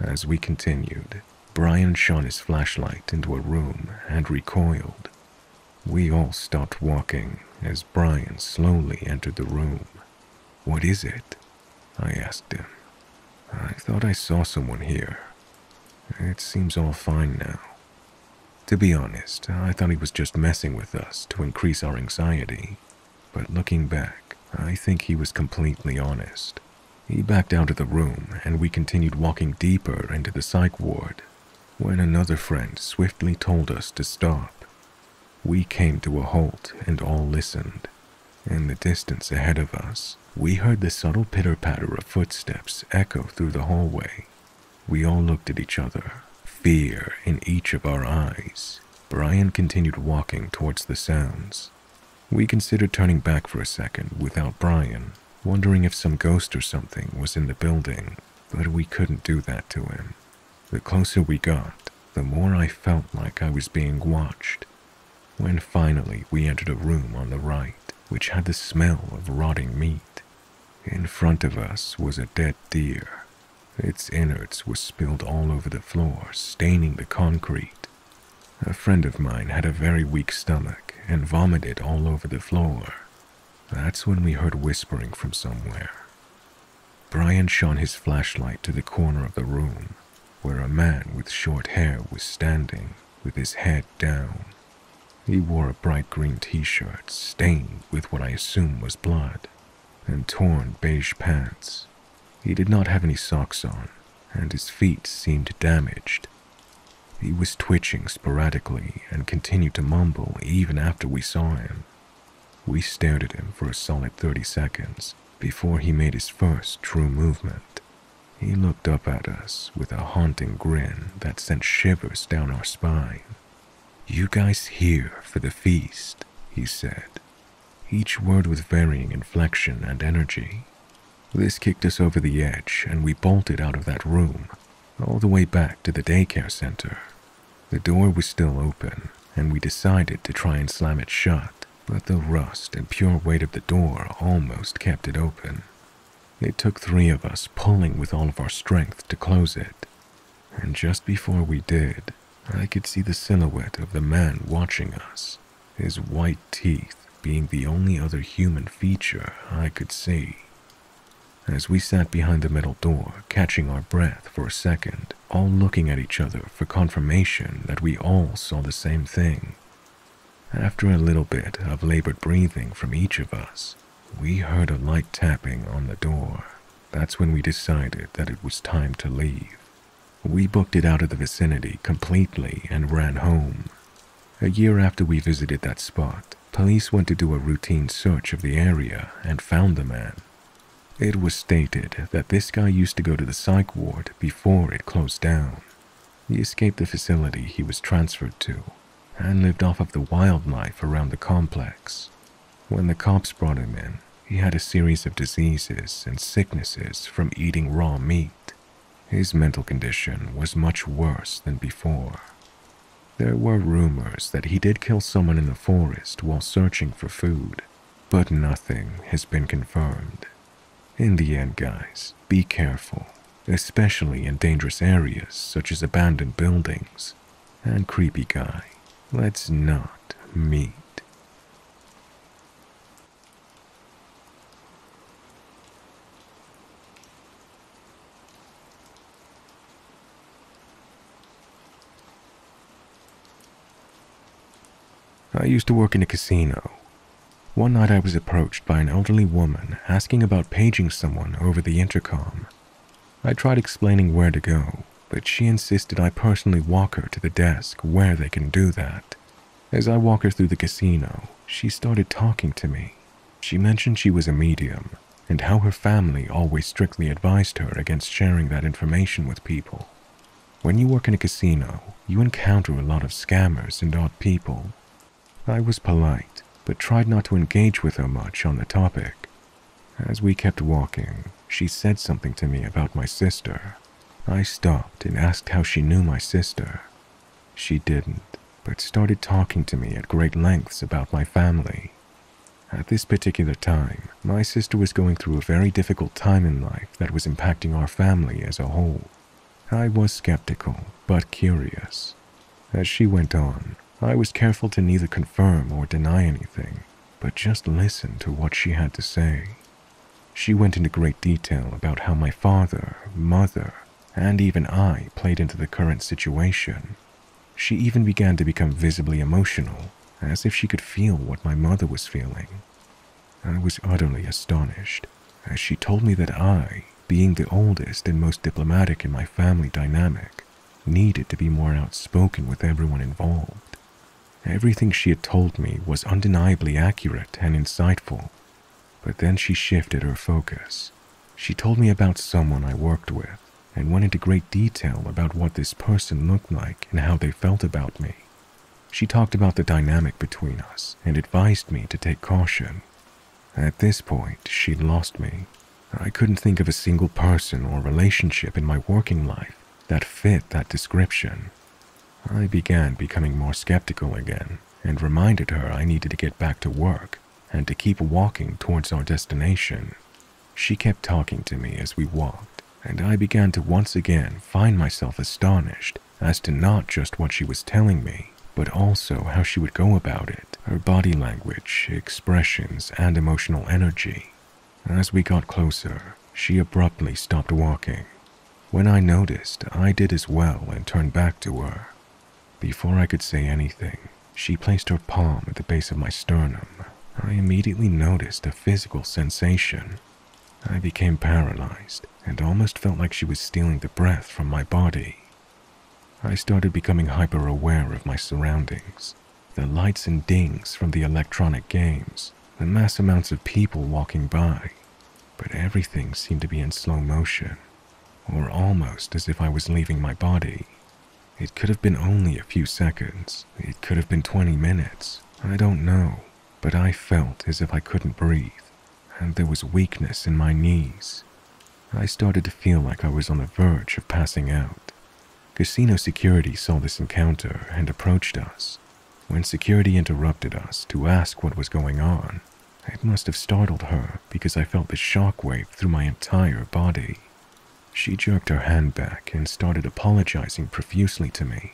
A: As we continued, Brian shone his flashlight into a room and recoiled. We all stopped walking as Brian slowly entered the room. What is it? I asked him. I thought I saw someone here, it seems all fine now. To be honest, I thought he was just messing with us to increase our anxiety. But looking back, I think he was completely honest. He backed out of the room and we continued walking deeper into the psych ward when another friend swiftly told us to stop. We came to a halt and all listened. In the distance ahead of us, we heard the subtle pitter patter of footsteps echo through the hallway. We all looked at each other, fear in each of our eyes. Brian continued walking towards the sounds. We considered turning back for a second without Brian, wondering if some ghost or something was in the building, but we couldn't do that to him. The closer we got, the more I felt like I was being watched. When finally we entered a room on the right, which had the smell of rotting meat. In front of us was a dead deer, its innards were spilled all over the floor, staining the concrete. A friend of mine had a very weak stomach and vomited all over the floor. That's when we heard whispering from somewhere. Brian shone his flashlight to the corner of the room, where a man with short hair was standing with his head down. He wore a bright green t-shirt stained with what I assume was blood, and torn beige pants. He did not have any socks on, and his feet seemed damaged. He was twitching sporadically and continued to mumble even after we saw him. We stared at him for a solid 30 seconds before he made his first true movement. He looked up at us with a haunting grin that sent shivers down our spine. You guys here for the feast, he said, each word with varying inflection and energy. This kicked us over the edge, and we bolted out of that room, all the way back to the daycare center. The door was still open, and we decided to try and slam it shut, but the rust and pure weight of the door almost kept it open. It took three of us pulling with all of our strength to close it, and just before we did, I could see the silhouette of the man watching us, his white teeth being the only other human feature I could see. As we sat behind the metal door, catching our breath for a second, all looking at each other for confirmation that we all saw the same thing. After a little bit of labored breathing from each of us, we heard a light tapping on the door. That's when we decided that it was time to leave. We booked it out of the vicinity completely and ran home. A year after we visited that spot, police went to do a routine search of the area and found the man. It was stated that this guy used to go to the psych ward before it closed down. He escaped the facility he was transferred to and lived off of the wildlife around the complex. When the cops brought him in, he had a series of diseases and sicknesses from eating raw meat. His mental condition was much worse than before. There were rumors that he did kill someone in the forest while searching for food, but nothing has been confirmed. In the end, guys, be careful, especially in dangerous areas such as abandoned buildings. And creepy guy, let's not meet. I used to work in a casino. One night I was approached by an elderly woman asking about paging someone over the intercom. I tried explaining where to go, but she insisted I personally walk her to the desk where they can do that. As I walked her through the casino, she started talking to me. She mentioned she was a medium and how her family always strictly advised her against sharing that information with people. When you work in a casino, you encounter a lot of scammers and odd people I was polite, but tried not to engage with her much on the topic. As we kept walking, she said something to me about my sister. I stopped and asked how she knew my sister. She didn't, but started talking to me at great lengths about my family. At this particular time, my sister was going through a very difficult time in life that was impacting our family as a whole. I was skeptical, but curious. As she went on, I was careful to neither confirm or deny anything, but just listen to what she had to say. She went into great detail about how my father, mother, and even I played into the current situation. She even began to become visibly emotional, as if she could feel what my mother was feeling. I was utterly astonished, as she told me that I, being the oldest and most diplomatic in my family dynamic, needed to be more outspoken with everyone involved. Everything she had told me was undeniably accurate and insightful. But then she shifted her focus. She told me about someone I worked with and went into great detail about what this person looked like and how they felt about me. She talked about the dynamic between us and advised me to take caution. At this point, she'd lost me. I couldn't think of a single person or relationship in my working life that fit that description. I began becoming more skeptical again and reminded her I needed to get back to work and to keep walking towards our destination. She kept talking to me as we walked, and I began to once again find myself astonished as to not just what she was telling me, but also how she would go about it, her body language, expressions, and emotional energy. As we got closer, she abruptly stopped walking. When I noticed, I did as well and turned back to her. Before I could say anything, she placed her palm at the base of my sternum. I immediately noticed a physical sensation. I became paralyzed and almost felt like she was stealing the breath from my body. I started becoming hyper aware of my surroundings the lights and dings from the electronic games, the mass amounts of people walking by. But everything seemed to be in slow motion, or almost as if I was leaving my body. It could have been only a few seconds. It could have been 20 minutes. I don't know. But I felt as if I couldn't breathe, and there was weakness in my knees. I started to feel like I was on the verge of passing out. Casino security saw this encounter and approached us. When security interrupted us to ask what was going on, it must have startled her because I felt the shockwave through my entire body. She jerked her hand back and started apologizing profusely to me.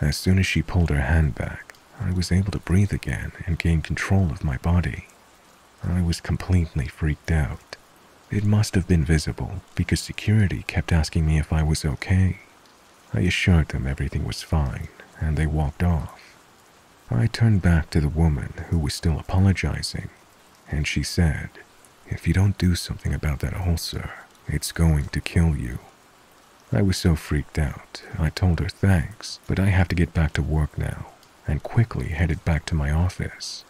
A: As soon as she pulled her hand back, I was able to breathe again and gain control of my body. I was completely freaked out. It must have been visible because security kept asking me if I was okay. I assured them everything was fine and they walked off. I turned back to the woman who was still apologizing, and she said, If you don't do something about that ulcer, it's going to kill you. I was so freaked out, I told her thanks, but I have to get back to work now, and quickly headed back to my office.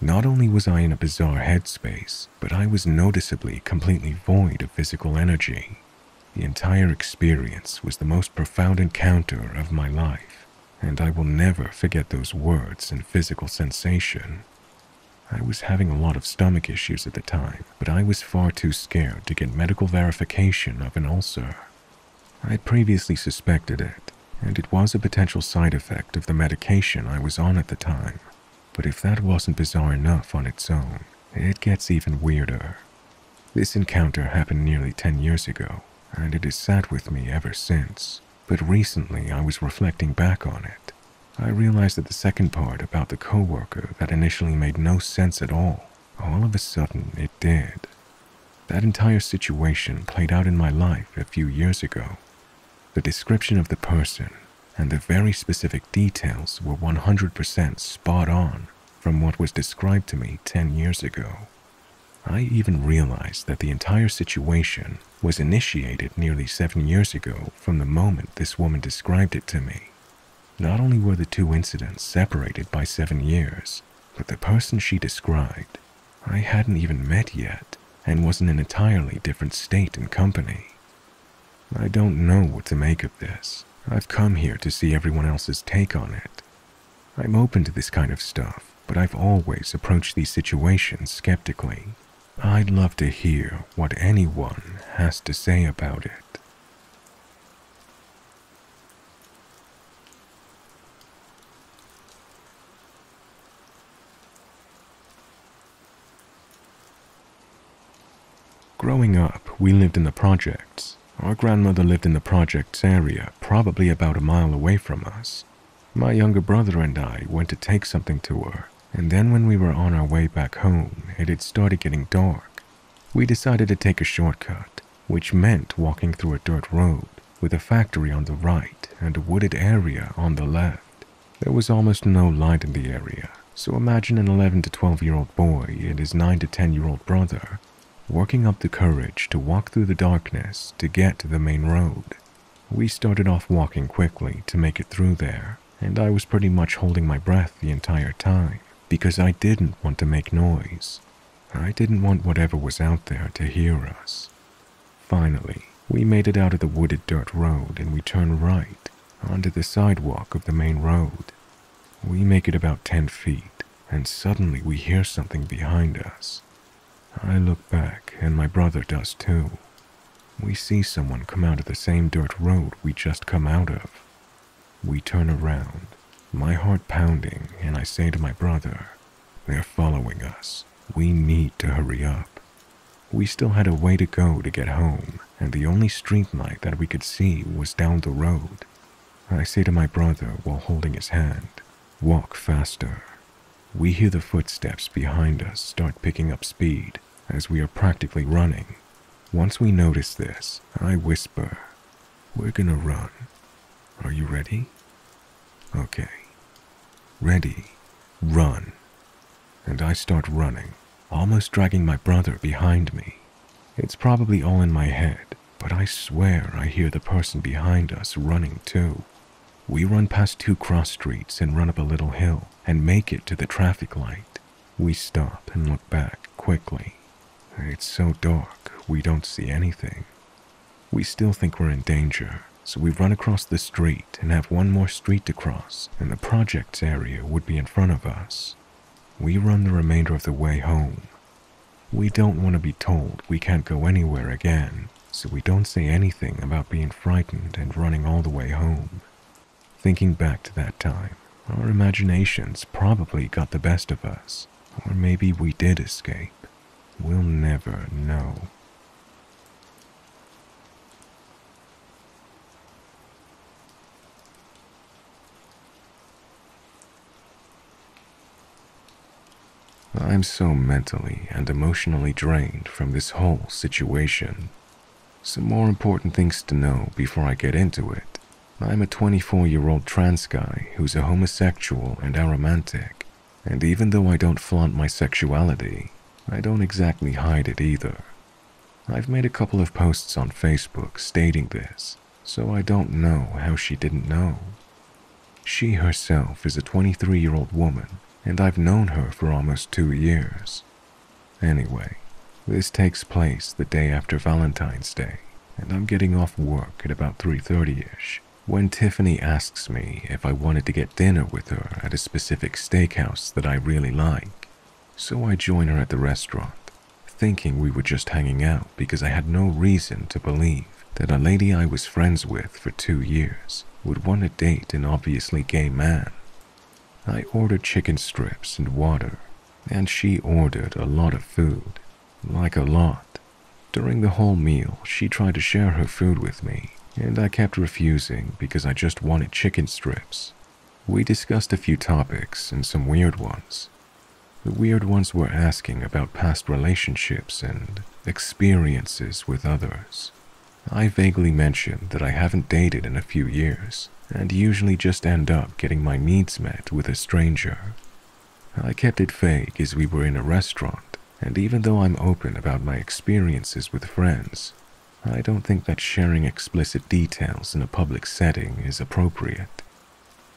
A: Not only was I in a bizarre headspace, but I was noticeably completely void of physical energy. The entire experience was the most profound encounter of my life and I will never forget those words and physical sensation. I was having a lot of stomach issues at the time, but I was far too scared to get medical verification of an ulcer. I had previously suspected it, and it was a potential side effect of the medication I was on at the time. But if that wasn't bizarre enough on its own, it gets even weirder. This encounter happened nearly 10 years ago, and it has sat with me ever since. But recently I was reflecting back on it. I realized that the second part about the coworker that initially made no sense at all, all of a sudden it did. That entire situation played out in my life a few years ago. The description of the person and the very specific details were 100% spot on from what was described to me 10 years ago. I even realized that the entire situation was initiated nearly seven years ago from the moment this woman described it to me. Not only were the two incidents separated by seven years, but the person she described I hadn't even met yet and was in an entirely different state and company. I don't know what to make of this. I've come here to see everyone else's take on it. I'm open to this kind of stuff, but I've always approached these situations skeptically. I'd love to hear what anyone has to say about it. Growing up, we lived in the projects. Our grandmother lived in the projects area, probably about a mile away from us. My younger brother and I went to take something to her, and then when we were on our way back home, it had started getting dark. We decided to take a shortcut, which meant walking through a dirt road with a factory on the right and a wooded area on the left. There was almost no light in the area, so imagine an 11 to 12 year old boy and his 9 to 10 year old brother working up the courage to walk through the darkness to get to the main road. We started off walking quickly to make it through there, and I was pretty much holding my breath the entire time because I didn't want to make noise. I didn't want whatever was out there to hear us. Finally, we made it out of the wooded dirt road and we turn right onto the sidewalk of the main road. We make it about 10 feet and suddenly we hear something behind us. I look back and my brother does too. We see someone come out of the same dirt road we just come out of. We turn around my heart pounding, and I say to my brother, They're following us. We need to hurry up. We still had a way to go to get home, and the only street light that we could see was down the road. I say to my brother while holding his hand, Walk faster. We hear the footsteps behind us start picking up speed as we are practically running. Once we notice this, I whisper, We're gonna run. Are you ready? Okay. Ready, run. And I start running, almost dragging my brother behind me. It's probably all in my head, but I swear I hear the person behind us running too. We run past two cross streets and run up a little hill and make it to the traffic light. We stop and look back quickly. It's so dark, we don't see anything. We still think we're in danger, so we run across the street and have one more street to cross, and the projects area would be in front of us. We run the remainder of the way home. We don't want to be told we can't go anywhere again, so we don't say anything about being frightened and running all the way home. Thinking back to that time, our imaginations probably got the best of us, or maybe we did escape. We'll never know. I'm so mentally and emotionally drained from this whole situation. Some more important things to know before I get into it. I'm a 24 year old trans guy who's a homosexual and aromantic, and even though I don't flaunt my sexuality, I don't exactly hide it either. I've made a couple of posts on Facebook stating this, so I don't know how she didn't know. She herself is a 23 year old woman and I've known her for almost two years. Anyway, this takes place the day after Valentine's Day, and I'm getting off work at about 3.30ish when Tiffany asks me if I wanted to get dinner with her at a specific steakhouse that I really like. So I join her at the restaurant, thinking we were just hanging out because I had no reason to believe that a lady I was friends with for two years would want to date an obviously gay man. I ordered chicken strips and water, and she ordered a lot of food. Like a lot. During the whole meal, she tried to share her food with me, and I kept refusing because I just wanted chicken strips. We discussed a few topics and some weird ones. The weird ones were asking about past relationships and experiences with others. I vaguely mentioned that I haven't dated in a few years, and usually just end up getting my needs met with a stranger. I kept it vague as we were in a restaurant, and even though I'm open about my experiences with friends, I don't think that sharing explicit details in a public setting is appropriate.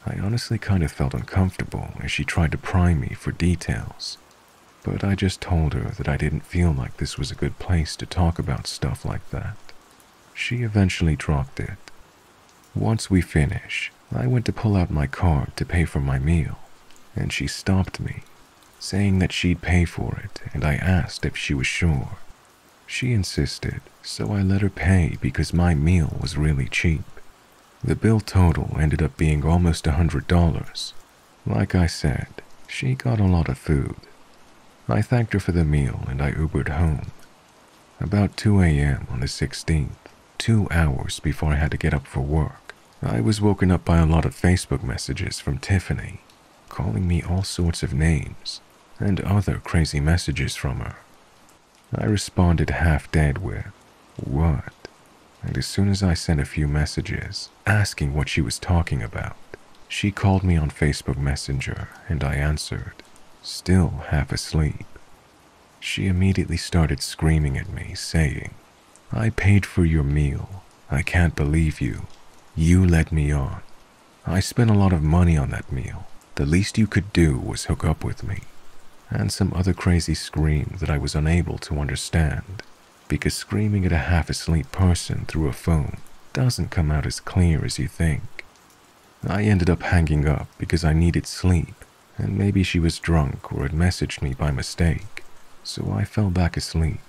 A: I honestly kind of felt uncomfortable as she tried to pry me for details, but I just told her that I didn't feel like this was a good place to talk about stuff like that. She eventually dropped it once we finish, I went to pull out my card to pay for my meal, and she stopped me, saying that she'd pay for it, and I asked if she was sure. She insisted, so I let her pay because my meal was really cheap. The bill total ended up being almost a hundred dollars. Like I said, she got a lot of food. I thanked her for the meal and I Ubered home. About 2 a.m. on the 16th, two hours before I had to get up for work, I was woken up by a lot of Facebook messages from Tiffany, calling me all sorts of names, and other crazy messages from her. I responded half dead with, What? And as soon as I sent a few messages asking what she was talking about, she called me on Facebook Messenger and I answered, still half asleep. She immediately started screaming at me, saying, I paid for your meal. I can't believe you. You led me on. I spent a lot of money on that meal. The least you could do was hook up with me. And some other crazy scream that I was unable to understand, because screaming at a half asleep person through a phone doesn't come out as clear as you think. I ended up hanging up because I needed sleep, and maybe she was drunk or had messaged me by mistake, so I fell back asleep.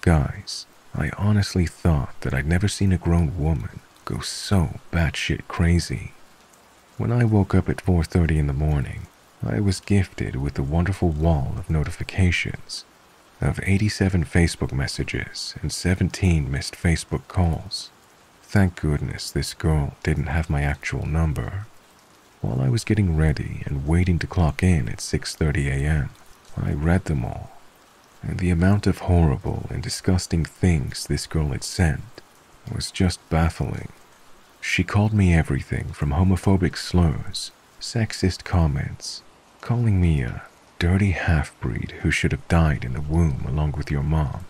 A: Guys, I honestly thought that I'd never seen a grown woman go so batshit crazy. When I woke up at 4:30 in the morning, I was gifted with a wonderful wall of notifications of 87 Facebook messages and 17 missed Facebook calls. Thank goodness this girl didn't have my actual number. While I was getting ready and waiting to clock in at 6:30 a.m., I read them all. And the amount of horrible and disgusting things this girl had sent was just baffling. She called me everything from homophobic slurs, sexist comments, calling me a dirty half-breed who should have died in the womb along with your mom.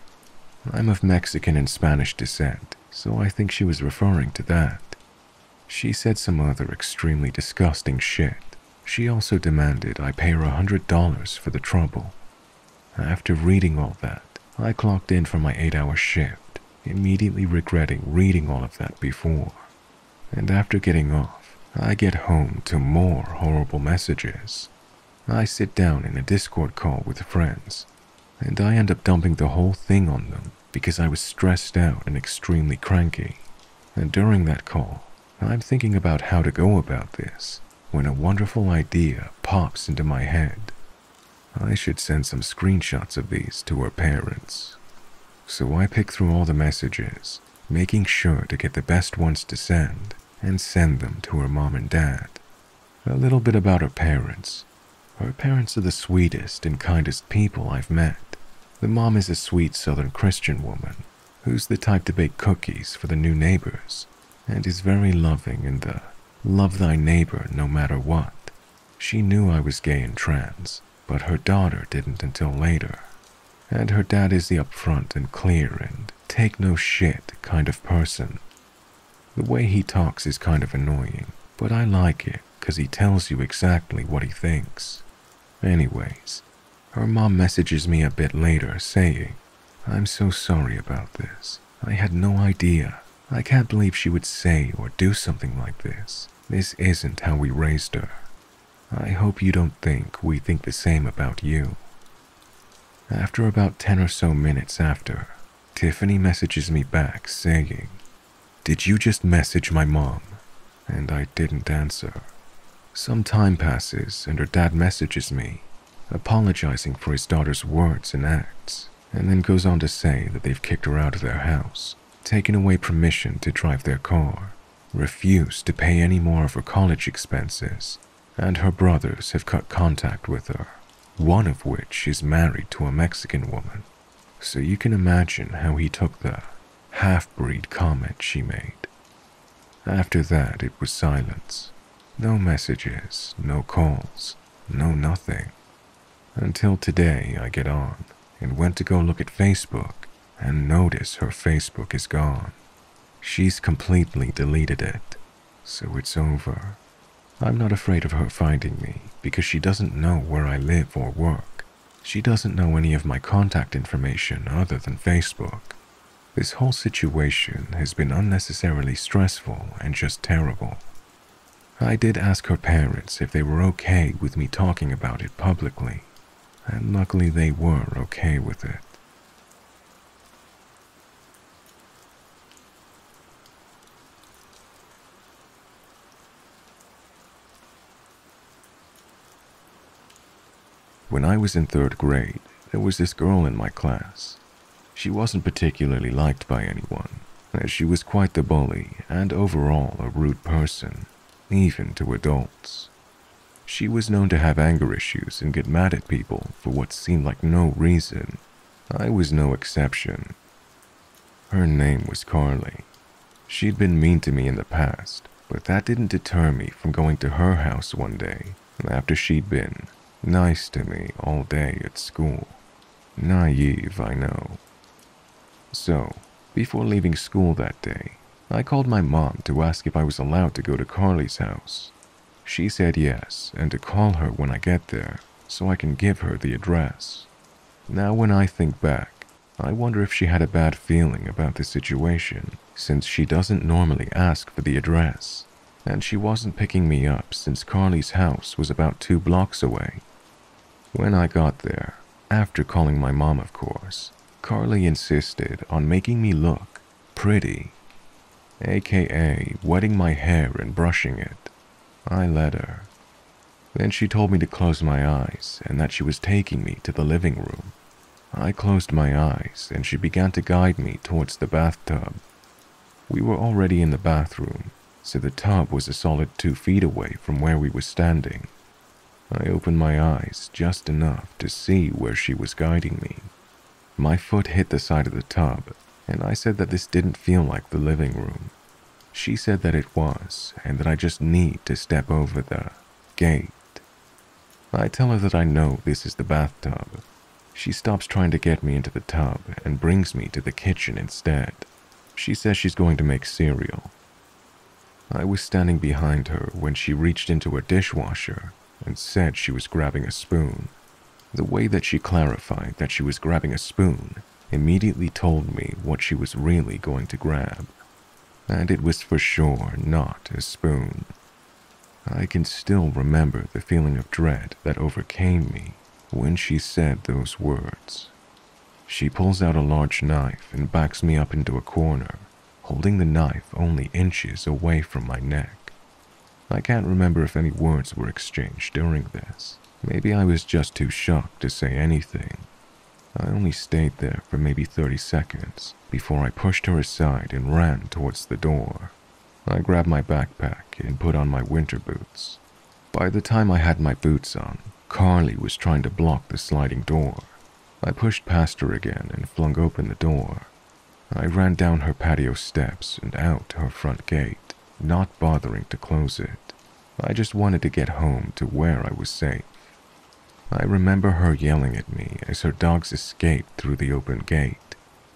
A: I'm of Mexican and Spanish descent, so I think she was referring to that. She said some other extremely disgusting shit. She also demanded I pay her a hundred dollars for the trouble. After reading all that, I clocked in for my eight-hour shift immediately regretting reading all of that before. And after getting off, I get home to more horrible messages. I sit down in a Discord call with friends, and I end up dumping the whole thing on them because I was stressed out and extremely cranky. And during that call, I'm thinking about how to go about this when a wonderful idea pops into my head. I should send some screenshots of these to her parents. So I pick through all the messages, making sure to get the best ones to send and send them to her mom and dad. A little bit about her parents. Her parents are the sweetest and kindest people I've met. The mom is a sweet southern Christian woman who's the type to bake cookies for the new neighbors and is very loving in the love thy neighbor no matter what. She knew I was gay and trans, but her daughter didn't until later. And her dad is the upfront and clear and take no shit kind of person. The way he talks is kind of annoying, but I like it because he tells you exactly what he thinks. Anyways, her mom messages me a bit later saying, I'm so sorry about this. I had no idea. I can't believe she would say or do something like this. This isn't how we raised her. I hope you don't think we think the same about you. After about 10 or so minutes after, Tiffany messages me back saying, Did you just message my mom? And I didn't answer. Some time passes and her dad messages me, apologizing for his daughter's words and acts, and then goes on to say that they've kicked her out of their house, taken away permission to drive their car, refused to pay any more of her college expenses, and her brothers have cut contact with her, one of which is married to a Mexican woman. So you can imagine how he took the half breed comment she made. After that, it was silence. No messages, no calls, no nothing. Until today, I get on and went to go look at Facebook and notice her Facebook is gone. She's completely deleted it, so it's over. I'm not afraid of her finding me because she doesn't know where I live or work. She doesn't know any of my contact information other than Facebook. This whole situation has been unnecessarily stressful and just terrible. I did ask her parents if they were okay with me talking about it publicly, and luckily they were okay with it. When I was in third grade, there was this girl in my class. She wasn't particularly liked by anyone, as she was quite the bully and overall a rude person, even to adults. She was known to have anger issues and get mad at people for what seemed like no reason. I was no exception. Her name was Carly. She'd been mean to me in the past, but that didn't deter me from going to her house one day after she'd been nice to me all day at school. Naive, I know. So, before leaving school that day, I called my mom to ask if I was allowed to go to Carly's house. She said yes, and to call her when I get there so I can give her the address. Now, when I think back, I wonder if she had a bad feeling about the situation since she doesn't normally ask for the address, and she wasn't picking me up since Carly's house was about two blocks away. When I got there, after calling my mom, of course, Carly insisted on making me look pretty, aka wetting my hair and brushing it. I let her. Then she told me to close my eyes and that she was taking me to the living room. I closed my eyes and she began to guide me towards the bathtub. We were already in the bathroom, so the tub was a solid two feet away from where we were standing. I opened my eyes just enough to see where she was guiding me. My foot hit the side of the tub, and I said that this didn't feel like the living room. She said that it was, and that I just need to step over the gate. I tell her that I know this is the bathtub. She stops trying to get me into the tub and brings me to the kitchen instead. She says she's going to make cereal. I was standing behind her when she reached into her dishwasher and said she was grabbing a spoon. The way that she clarified that she was grabbing a spoon immediately told me what she was really going to grab. And it was for sure not a spoon. I can still remember the feeling of dread that overcame me when she said those words. She pulls out a large knife and backs me up into a corner, holding the knife only inches away from my neck. I can't remember if any words were exchanged during this. Maybe I was just too shocked to say anything. I only stayed there for maybe 30 seconds before I pushed her aside and ran towards the door. I grabbed my backpack and put on my winter boots. By the time I had my boots on, Carly was trying to block the sliding door. I pushed past her again and flung open the door. I ran down her patio steps and out to her front gate, not bothering to close it. I just wanted to get home to where I was safe. I remember her yelling at me as her dogs escaped through the open gate.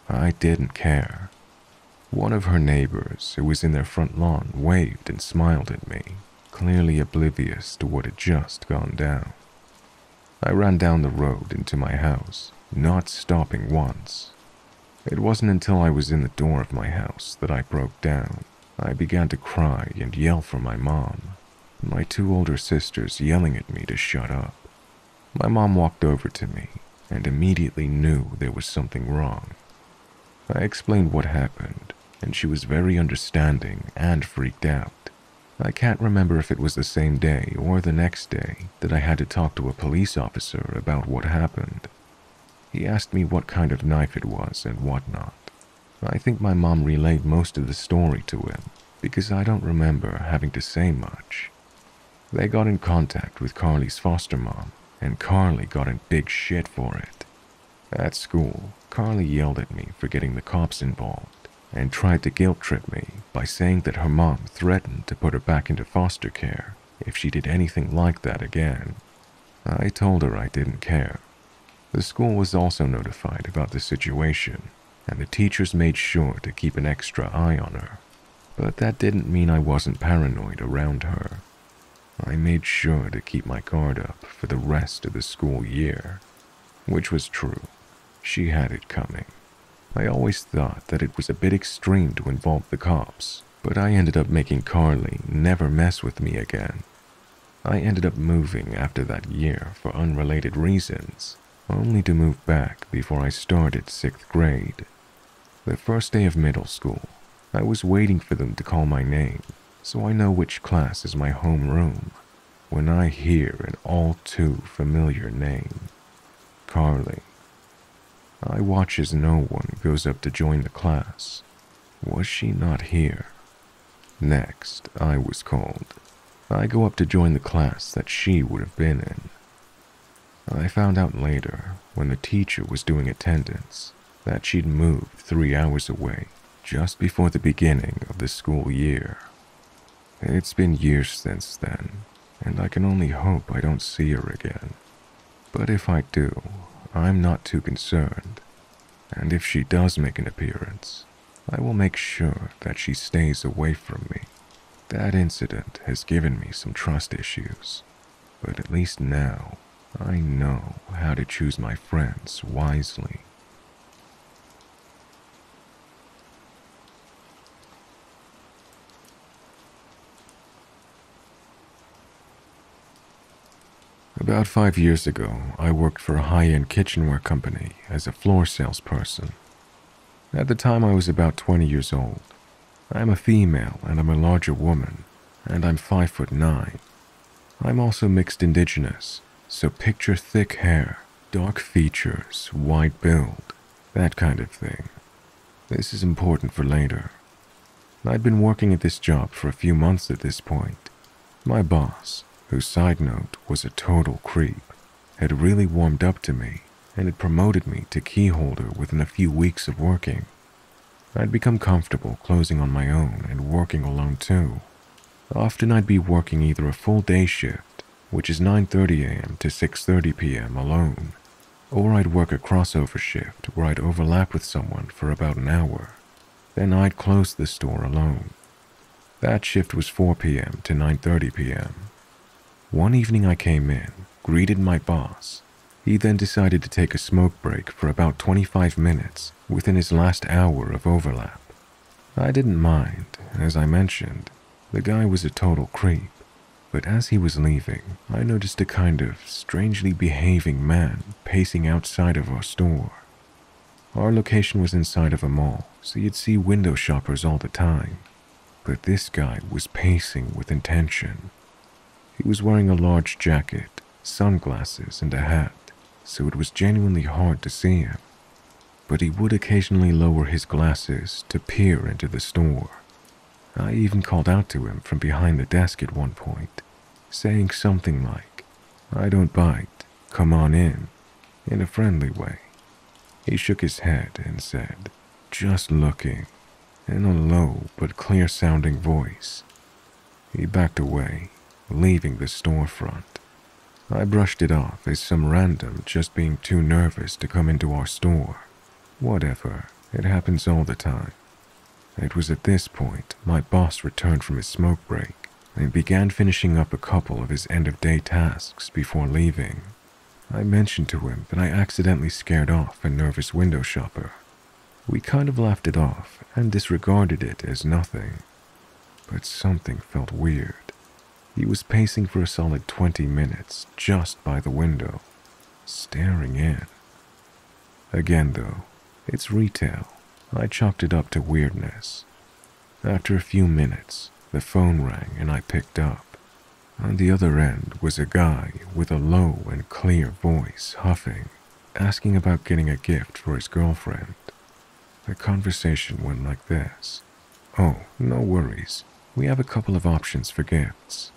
A: I didn't care. One of her neighbors, who was in their front lawn, waved and smiled at me, clearly oblivious to what had just gone down. I ran down the road into my house, not stopping once. It wasn't until I was in the door of my house that I broke down. I began to cry and yell for my mom, my two older sisters yelling at me to shut up. My mom walked over to me and immediately knew there was something wrong. I explained what happened, and she was very understanding and freaked out. I can't remember if it was the same day or the next day that I had to talk to a police officer about what happened. He asked me what kind of knife it was and whatnot. I think my mom relayed most of the story to him because I don't remember having to say much. They got in contact with Carly's foster mom, and Carly got in big shit for it. At school, Carly yelled at me for getting the cops involved and tried to guilt trip me by saying that her mom threatened to put her back into foster care if she did anything like that again. I told her I didn't care. The school was also notified about the situation, and the teachers made sure to keep an extra eye on her. But that didn't mean I wasn't paranoid around her. I made sure to keep my guard up for the rest of the school year, which was true. She had it coming. I always thought that it was a bit extreme to involve the cops, but I ended up making Carly never mess with me again. I ended up moving after that year for unrelated reasons, only to move back before I started sixth grade. The first day of middle school, I was waiting for them to call my name, so I know which class is my homeroom when I hear an all too familiar name Carly. I watch as no one goes up to join the class. Was she not here? Next, I was called. I go up to join the class that she would have been in. I found out later, when the teacher was doing attendance, that she'd moved three hours away just before the beginning of the school year. It's been years since then, and I can only hope I don't see her again. But if I do, I'm not too concerned, and if she does make an appearance, I will make sure that she stays away from me. That incident has given me some trust issues, but at least now I know how to choose my friends wisely. About five years ago, I worked for a high end kitchenware company as a floor salesperson. At the time, I was about 20 years old. I'm a female and I'm a larger woman, and I'm 5 foot 9. I'm also mixed indigenous, so picture thick hair, dark features, wide build, that kind of thing. This is important for later. I'd been working at this job for a few months at this point. My boss, whose side note was a total creep, had really warmed up to me and had promoted me to keyholder within a few weeks of working. I'd become comfortable closing on my own and working alone too. Often I'd be working either a full day shift, which is 9:30 a.m. to 6:30 p.m. alone, or I'd work a crossover shift where I'd overlap with someone for about an hour. Then I'd close the store alone. That shift was 4 p.m. to 9:30 p.m. One evening I came in, greeted my boss. He then decided to take a smoke break for about 25 minutes within his last hour of overlap. I didn't mind, as I mentioned. The guy was a total creep. But as he was leaving, I noticed a kind of strangely behaving man pacing outside of our store. Our location was inside of a mall, so you'd see window shoppers all the time. But this guy was pacing with intention. He was wearing a large jacket, sunglasses, and a hat, so it was genuinely hard to see him. But he would occasionally lower his glasses to peer into the store. I even called out to him from behind the desk at one point, saying something like, I don't bite, come on in, in a friendly way. He shook his head and said, just looking, in a low but clear sounding voice. He backed away, leaving the storefront. I brushed it off as some random just being too nervous to come into our store. Whatever, it happens all the time. It was at this point my boss returned from his smoke break and began finishing up a couple of his end of day tasks before leaving. I mentioned to him that I accidentally scared off a nervous window shopper. We kind of laughed it off and disregarded it as nothing. But something felt weird. He was pacing for a solid 20 minutes just by the window, staring in. Again, though, it's retail. I chalked it up to weirdness. After a few minutes, the phone rang and I picked up. On the other end was a guy with a low and clear voice huffing, asking about getting a gift for his girlfriend. The conversation went like this Oh, no worries. We have a couple of options for gifts.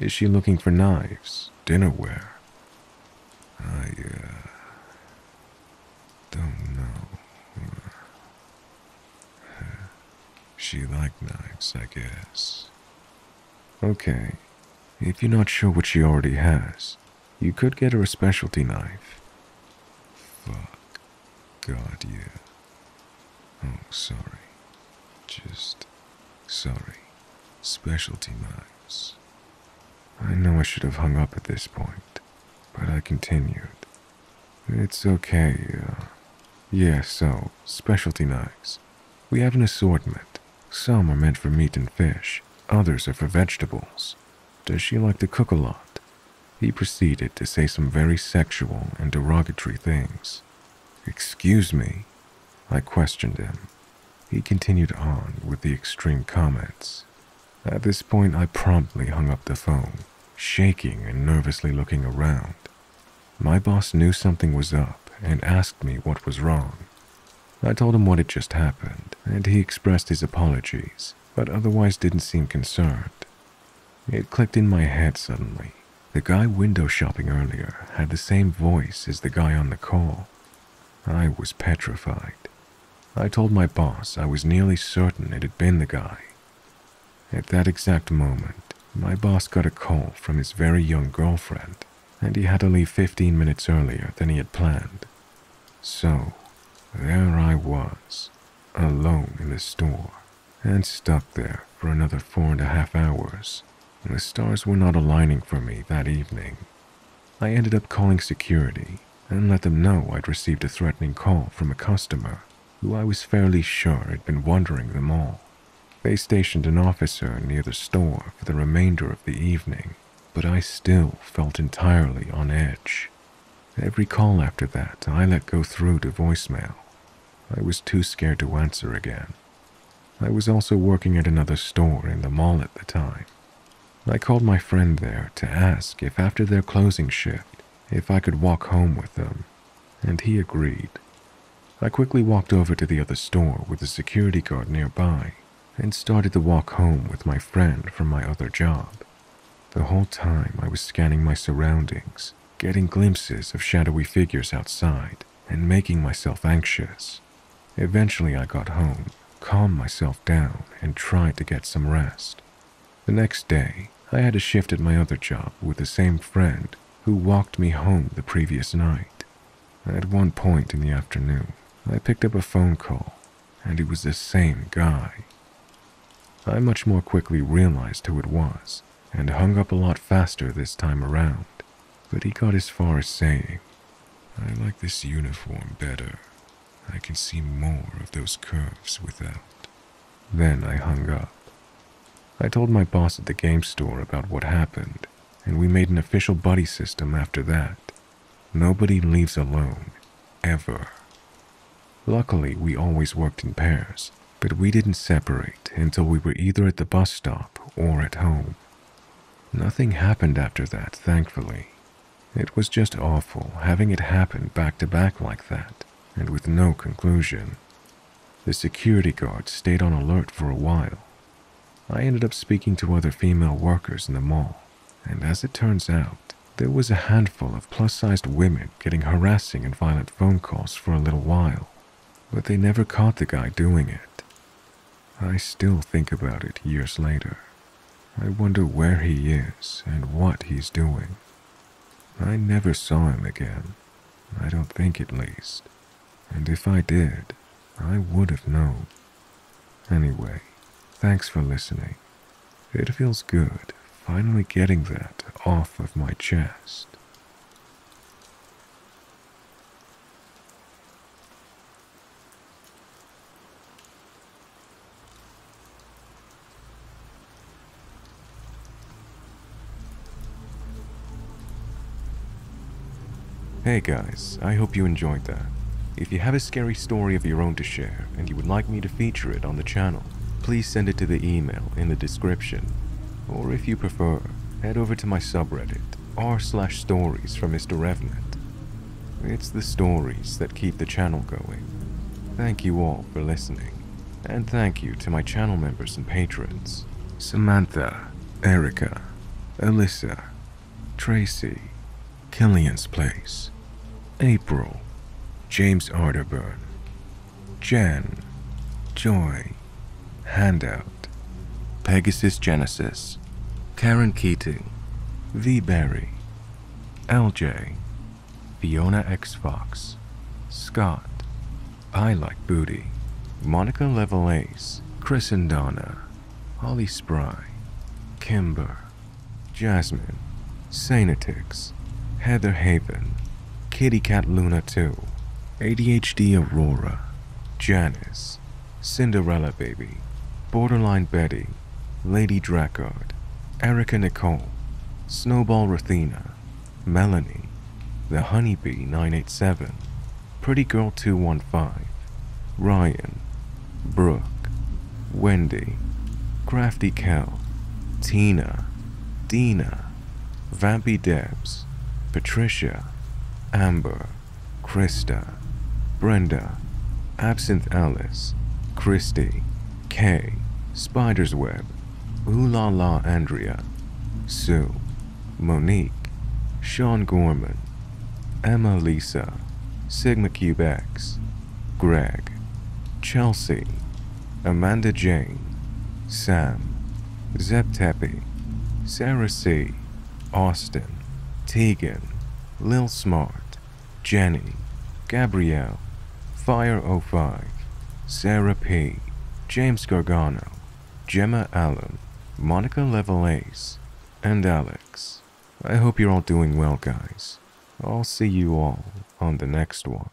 A: Is she looking for knives, dinnerware? I, uh, don't know. She liked knives, I guess. Okay, if you're not sure what she already has, you could get her a specialty knife. Fuck. God, yeah. Oh, sorry. Just sorry. Specialty knives. I know I should have hung up at this point, but I continued. It's okay, uh, yeah, so, specialty knives. We have an assortment. Some are meant for meat and fish, others are for vegetables. Does she like to cook a lot? He proceeded to say some very sexual and derogatory things. Excuse me, I questioned him. He continued on with the extreme comments. At this point, I promptly hung up the phone, shaking and nervously looking around. My boss knew something was up and asked me what was wrong. I told him what had just happened, and he expressed his apologies, but otherwise didn't seem concerned. It clicked in my head suddenly. The guy window shopping earlier had the same voice as the guy on the call. I was petrified. I told my boss I was nearly certain it had been the guy. At that exact moment, my boss got a call from his very young girlfriend, and he had to leave 15 minutes earlier than he had planned. So, there I was, alone in the store, and stuck there for another four and a half hours. The stars were not aligning for me that evening. I ended up calling security and let them know I'd received a threatening call from a customer who I was fairly sure had been wandering the mall. They stationed an officer near the store for the remainder of the evening, but I still felt entirely on edge. Every call after that I let go through to voicemail. I was too scared to answer again. I was also working at another store in the mall at the time. I called my friend there to ask if after their closing shift, if I could walk home with them, and he agreed. I quickly walked over to the other store with a security guard nearby and started the walk home with my friend from my other job. The whole time I was scanning my surroundings, getting glimpses of shadowy figures outside, and making myself anxious. Eventually, I got home, calmed myself down, and tried to get some rest. The next day, I had a shift at my other job with the same friend who walked me home the previous night. At one point in the afternoon, I picked up a phone call, and it was the same guy. I much more quickly realized who it was and hung up a lot faster this time around, but he got as far as saying, I like this uniform better. I can see more of those curves without. Then I hung up. I told my boss at the game store about what happened, and we made an official buddy system after that. Nobody leaves alone, ever. Luckily, we always worked in pairs, but we didn't separate until we were either at the bus stop or at home. Nothing happened after that, thankfully. It was just awful having it happen back to back like that, and with no conclusion. The security guard stayed on alert for a while. I ended up speaking to other female workers in the mall, and as it turns out, there was a handful of plus sized women getting harassing and violent phone calls for a little while, but they never caught the guy doing it. I still think about it years later. I wonder where he is and what he's doing. I never saw him again. I don't think at least. And if I did, I would have known. Anyway, thanks for listening. It feels good finally getting that off of my chest. Hey guys, I hope you enjoyed that. If you have a scary story of your own to share and you would like me to feature it on the channel, please send it to the email in the description. Or if you prefer, head over to my subreddit r slash stories from Mr. Revenant. It's the stories that keep the channel going. Thank you all for listening, and thank you to my channel members and patrons Samantha, Erica, Alyssa, Tracy, Killian's Place, April, James Arterburn, Jen, Joy, Handout, Pegasus Genesis, Karen Keating, V. Berry, LJ, Fiona X Fox, Scott, I Like Booty, Monica Level Ace, Chris and Donna, Holly Spry, Kimber, Jasmine, Sanatix, Heather Haven, Kitty Cat Luna 2, ADHD Aurora, Janice, Cinderella Baby, Borderline Betty, Lady Dracard, Erica Nicole, Snowball Rathina, Melanie, The Honeybee 987, Pretty Girl 215, Ryan, Brooke, Wendy, Crafty Kel, Tina, Dina, Vampy Debs, Patricia, Amber, Krista, Brenda, Absinthe Alice, Christy, Kay, Spider's Web, Ooh La La Andrea, Sue, Monique, Sean Gorman, Emma Lisa, Sigma Cube X, Greg, Chelsea, Amanda Jane, Sam, Zep Teppy, Sarah C., Austin, Tegan, Lil Smart, Jenny, Gabrielle, Fire05, Sarah P., James Gargano, Gemma Allen, Monica Level Ace, and Alex. I hope you're all doing well, guys. I'll see you all on the next one.